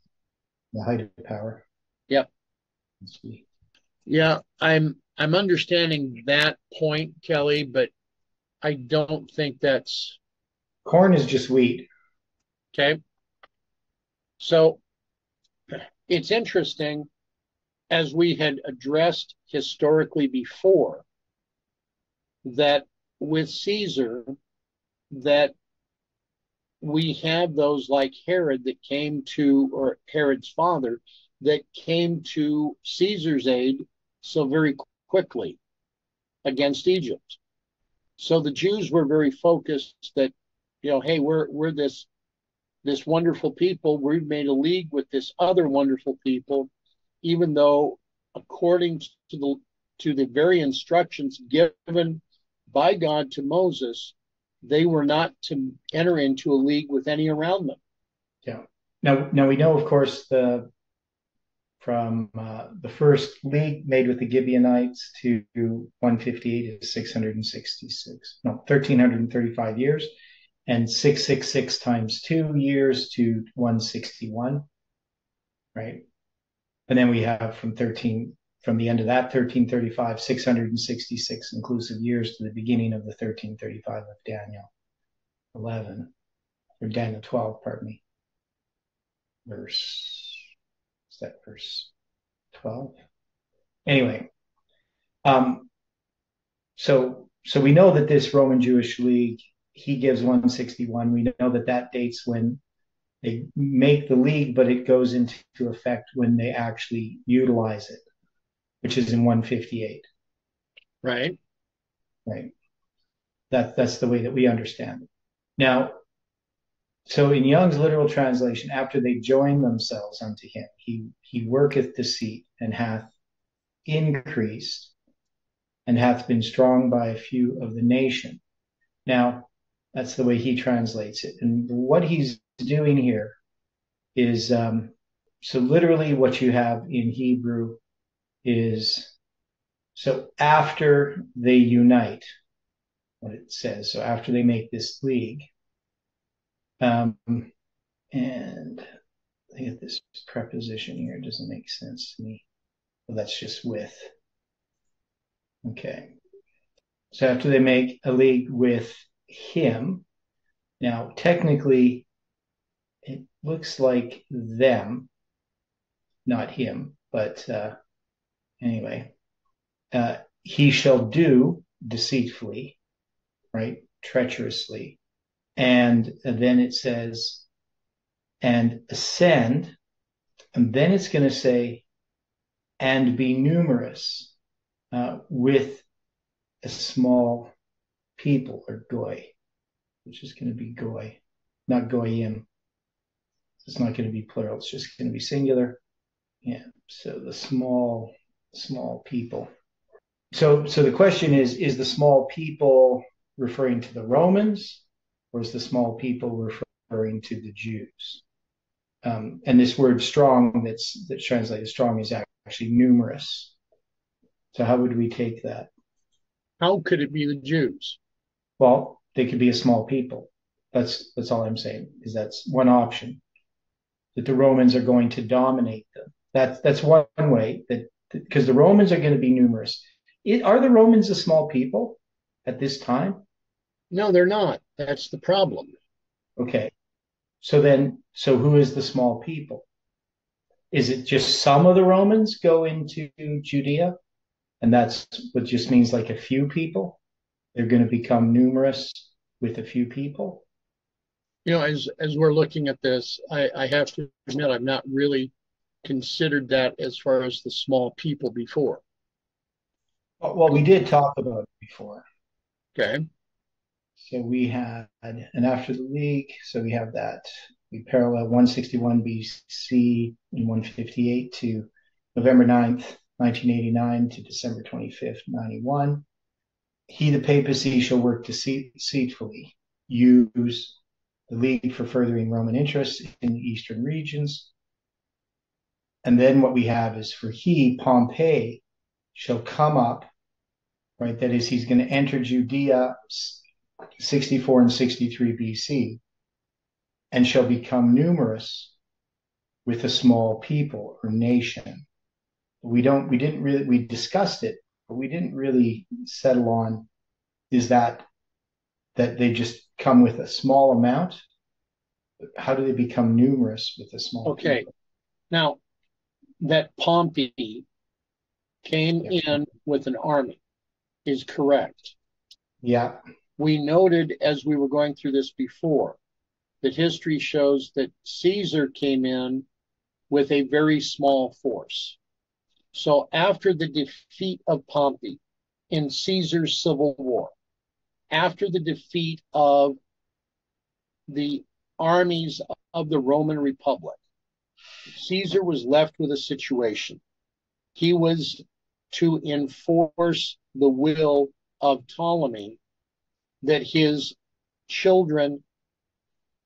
The height of power. Yep. Yeah, I'm I'm understanding that point, Kelly, but I don't think that's Corn is just wheat. Okay. So it's interesting, as we had addressed historically before, that with Caesar, that we have those like Herod that came to, or Herod's father, that came to Caesar's aid so very quickly against Egypt. So the Jews were very focused that you know, hey, we're we're this this wonderful people. We've made a league with this other wonderful people, even though according to the to the very instructions given by God to Moses, they were not to enter into a league with any around them. Yeah. Now, now we know, of course, the from uh, the first league made with the Gibeonites to 158 is 666, no, 1335 years and 666 times two years to 161, right? And then we have from 13, from the end of that 1335, 666 inclusive years to the beginning of the 1335 of Daniel 11, or Daniel 12, pardon me. Verse, is that verse 12? Anyway, um, so so we know that this Roman Jewish League he gives 161. We know that that dates when they make the league, but it goes into effect when they actually utilize it, which is in 158. Right. Right. That that's the way that we understand it. Now, so in Young's literal translation, after they join themselves unto him, he he worketh deceit and hath increased and hath been strong by a few of the nation. Now, that's the way he translates it. And what he's doing here is um, so literally what you have in Hebrew is so after they unite, what it says. So after they make this league, um, and I think this preposition here doesn't make sense to me. Well, that's just with. Okay. So after they make a league with him. Now, technically, it looks like them, not him, but uh, anyway, uh, he shall do deceitfully, right? Treacherously. And then it says, and ascend. And then it's going to say, and be numerous uh, with a small people or goy, which is going to be goy, not goyim. It's not going to be plural. It's just going to be singular. Yeah. So the small, small people. So, so the question is: Is the small people referring to the Romans, or is the small people referring to the Jews? Um, and this word "strong" that's that's translated "strong" is actually numerous. So, how would we take that? How could it be the Jews? Well, they could be a small people. That's that's all I'm saying. Is that's one option that the Romans are going to dominate them. That's that's one way that because the Romans are going to be numerous. It, are the Romans a small people at this time? No, they're not. That's the problem. Okay. So then, so who is the small people? Is it just some of the Romans go into Judea? And that's what just means like a few people? They're going to become numerous with a few people? You know, as as we're looking at this, I, I have to admit I've not really considered that as far as the small people before. Well, we did talk about it before. Okay. So we had, and after the league, so we have that. We parallel 161 BC and 158 to November 9th, 1989 to December 25th, 91. He, the papacy, shall work deceitfully, use the League for furthering Roman interests in the eastern regions. And then what we have is for he, Pompey, shall come up, right? That is, he's going to enter Judea 64 and 63 BC and shall become numerous with a small people or nation. We don't, we didn't really, we discussed it, but we didn't really settle on is that that they just come with a small amount? How do they become numerous with a small? Okay. People? Now, that Pompey came yeah. in with an army is correct. Yeah. We noted as we were going through this before that history shows that Caesar came in with a very small force. So after the defeat of Pompey in Caesar's civil war, after the defeat of the armies of the Roman Republic, Caesar was left with a situation. He was to enforce the will of Ptolemy that his children,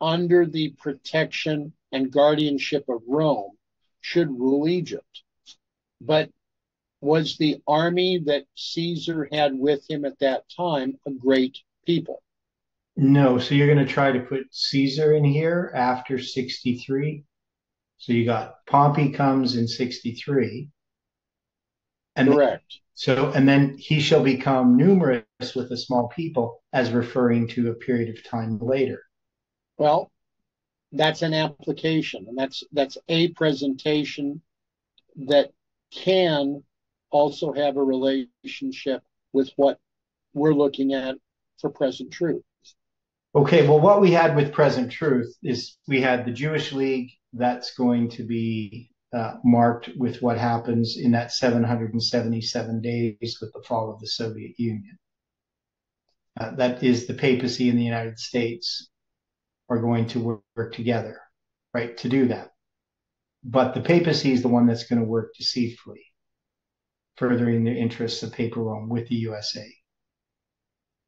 under the protection and guardianship of Rome, should rule Egypt. But was the army that Caesar had with him at that time a great people? No. So you're going to try to put Caesar in here after 63. So you got Pompey comes in 63. And Correct. So, and then he shall become numerous with a small people as referring to a period of time later. Well, that's an application and that's, that's a presentation that can also have a relationship with what we're looking at for present truth. Okay, well, what we had with present truth is we had the Jewish League that's going to be uh, marked with what happens in that 777 days with the fall of the Soviet Union. Uh, that is the papacy in the United States are going to work, work together, right, to do that. But the papacy is the one that's going to work deceitfully furthering the interests of Papal Rome with the USA.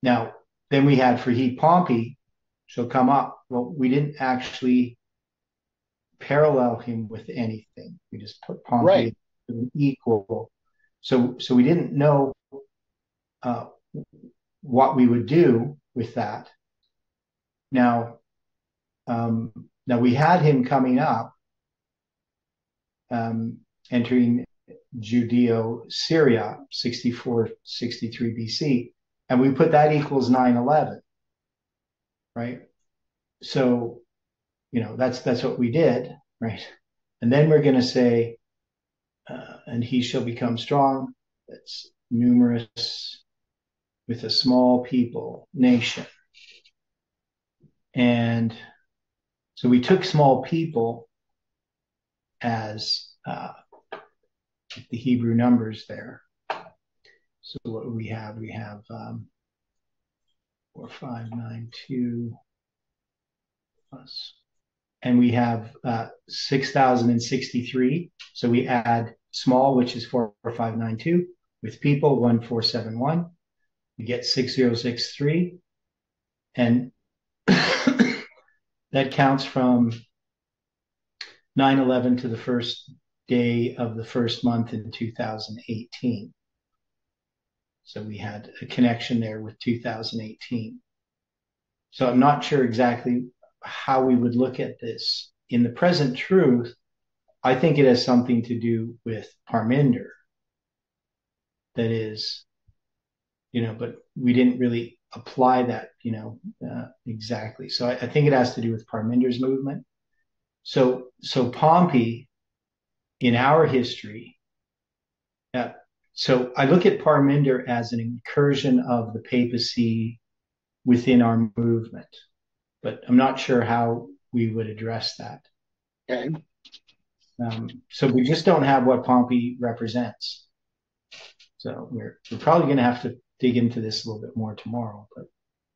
Now, then we had for he Pompey shall come up. Well, we didn't actually parallel him with anything. We just put Pompey right. equal. So, so we didn't know uh, what we would do with that. Now, um, now we had him coming up, um, entering Judeo Syria, 64, 63 BC. And we put that equals 9 11. Right. So, you know, that's, that's what we did. Right. And then we're going to say, uh, and he shall become strong. That's numerous with a small people nation. And so we took small people as uh, the Hebrew numbers there. So what we have, we have um, four, five, nine, two plus, and we have uh, 6,063. So we add small, which is 4592, with people 1471. We get 6063. And that counts from 9 11 to the first day of the first month in 2018. So we had a connection there with 2018. So I'm not sure exactly how we would look at this. In the present truth, I think it has something to do with Parminder. That is, you know, but we didn't really apply that, you know, uh, exactly. So I, I, think it has to do with Parminder's movement. So, so Pompey, in our history, uh, so I look at Parminder as an incursion of the papacy within our movement but I'm not sure how we would address that. Okay. Um, so we just don't have what Pompey represents. So we're we're probably going to have to dig into this a little bit more tomorrow, but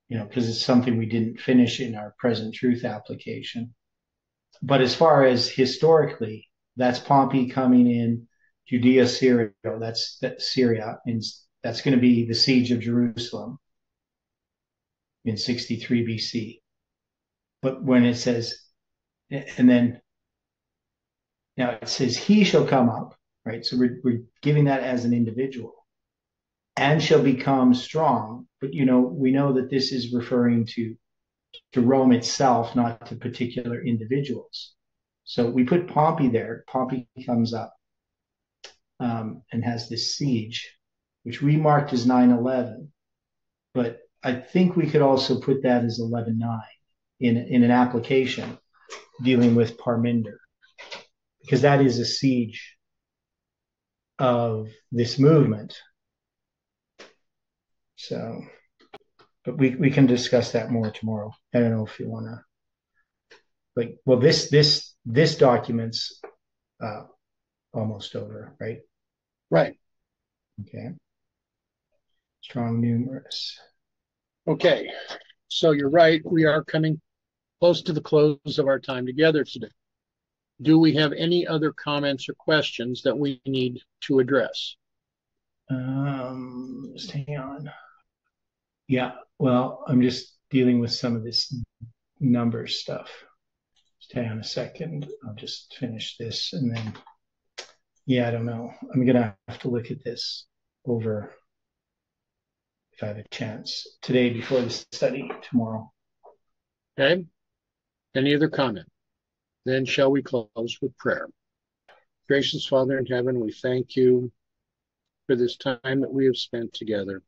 you know, because it's something we didn't finish in our present truth application. But as far as historically, that's Pompey coming in Judea, Syria. That's that Syria, and that's going to be the siege of Jerusalem in 63 BC. But when it says, and then now it says, he shall come up, right? So we're, we're giving that as an individual and shall become strong. But, you know, we know that this is referring to, to Rome itself, not to particular individuals. So we put Pompey there. Pompey comes up um, and has this siege, which we marked as 9 11. But I think we could also put that as 11 9 in, in an application dealing with Parminder, because that is a siege of this movement. So, but we, we can discuss that more tomorrow. I don't know if you want to, like, well, this, this, this document's uh, almost over, right? Right. Okay. Strong numerous. Okay. So you're right. We are coming close to the close of our time together today. Do we have any other comments or questions that we need to address? Um, just hang on. Yeah, well, I'm just dealing with some of this numbers stuff. Stay on a second. I'll just finish this and then, yeah, I don't know. I'm going to have to look at this over if I have a chance today before the study tomorrow. Okay. Any other comment? Then shall we close with prayer? Gracious Father in heaven, we thank you for this time that we have spent together.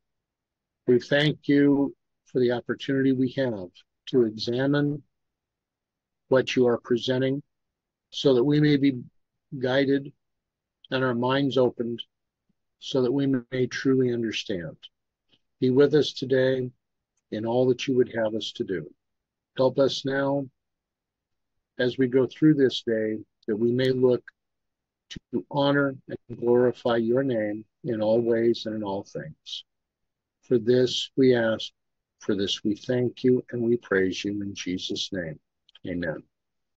We thank you for the opportunity we have to examine what you are presenting so that we may be guided and our minds opened so that we may truly understand. Be with us today in all that you would have us to do. Help us now as we go through this day that we may look to honor and glorify your name in all ways and in all things. For this we ask, for this we thank you and we praise you in Jesus' name. Amen.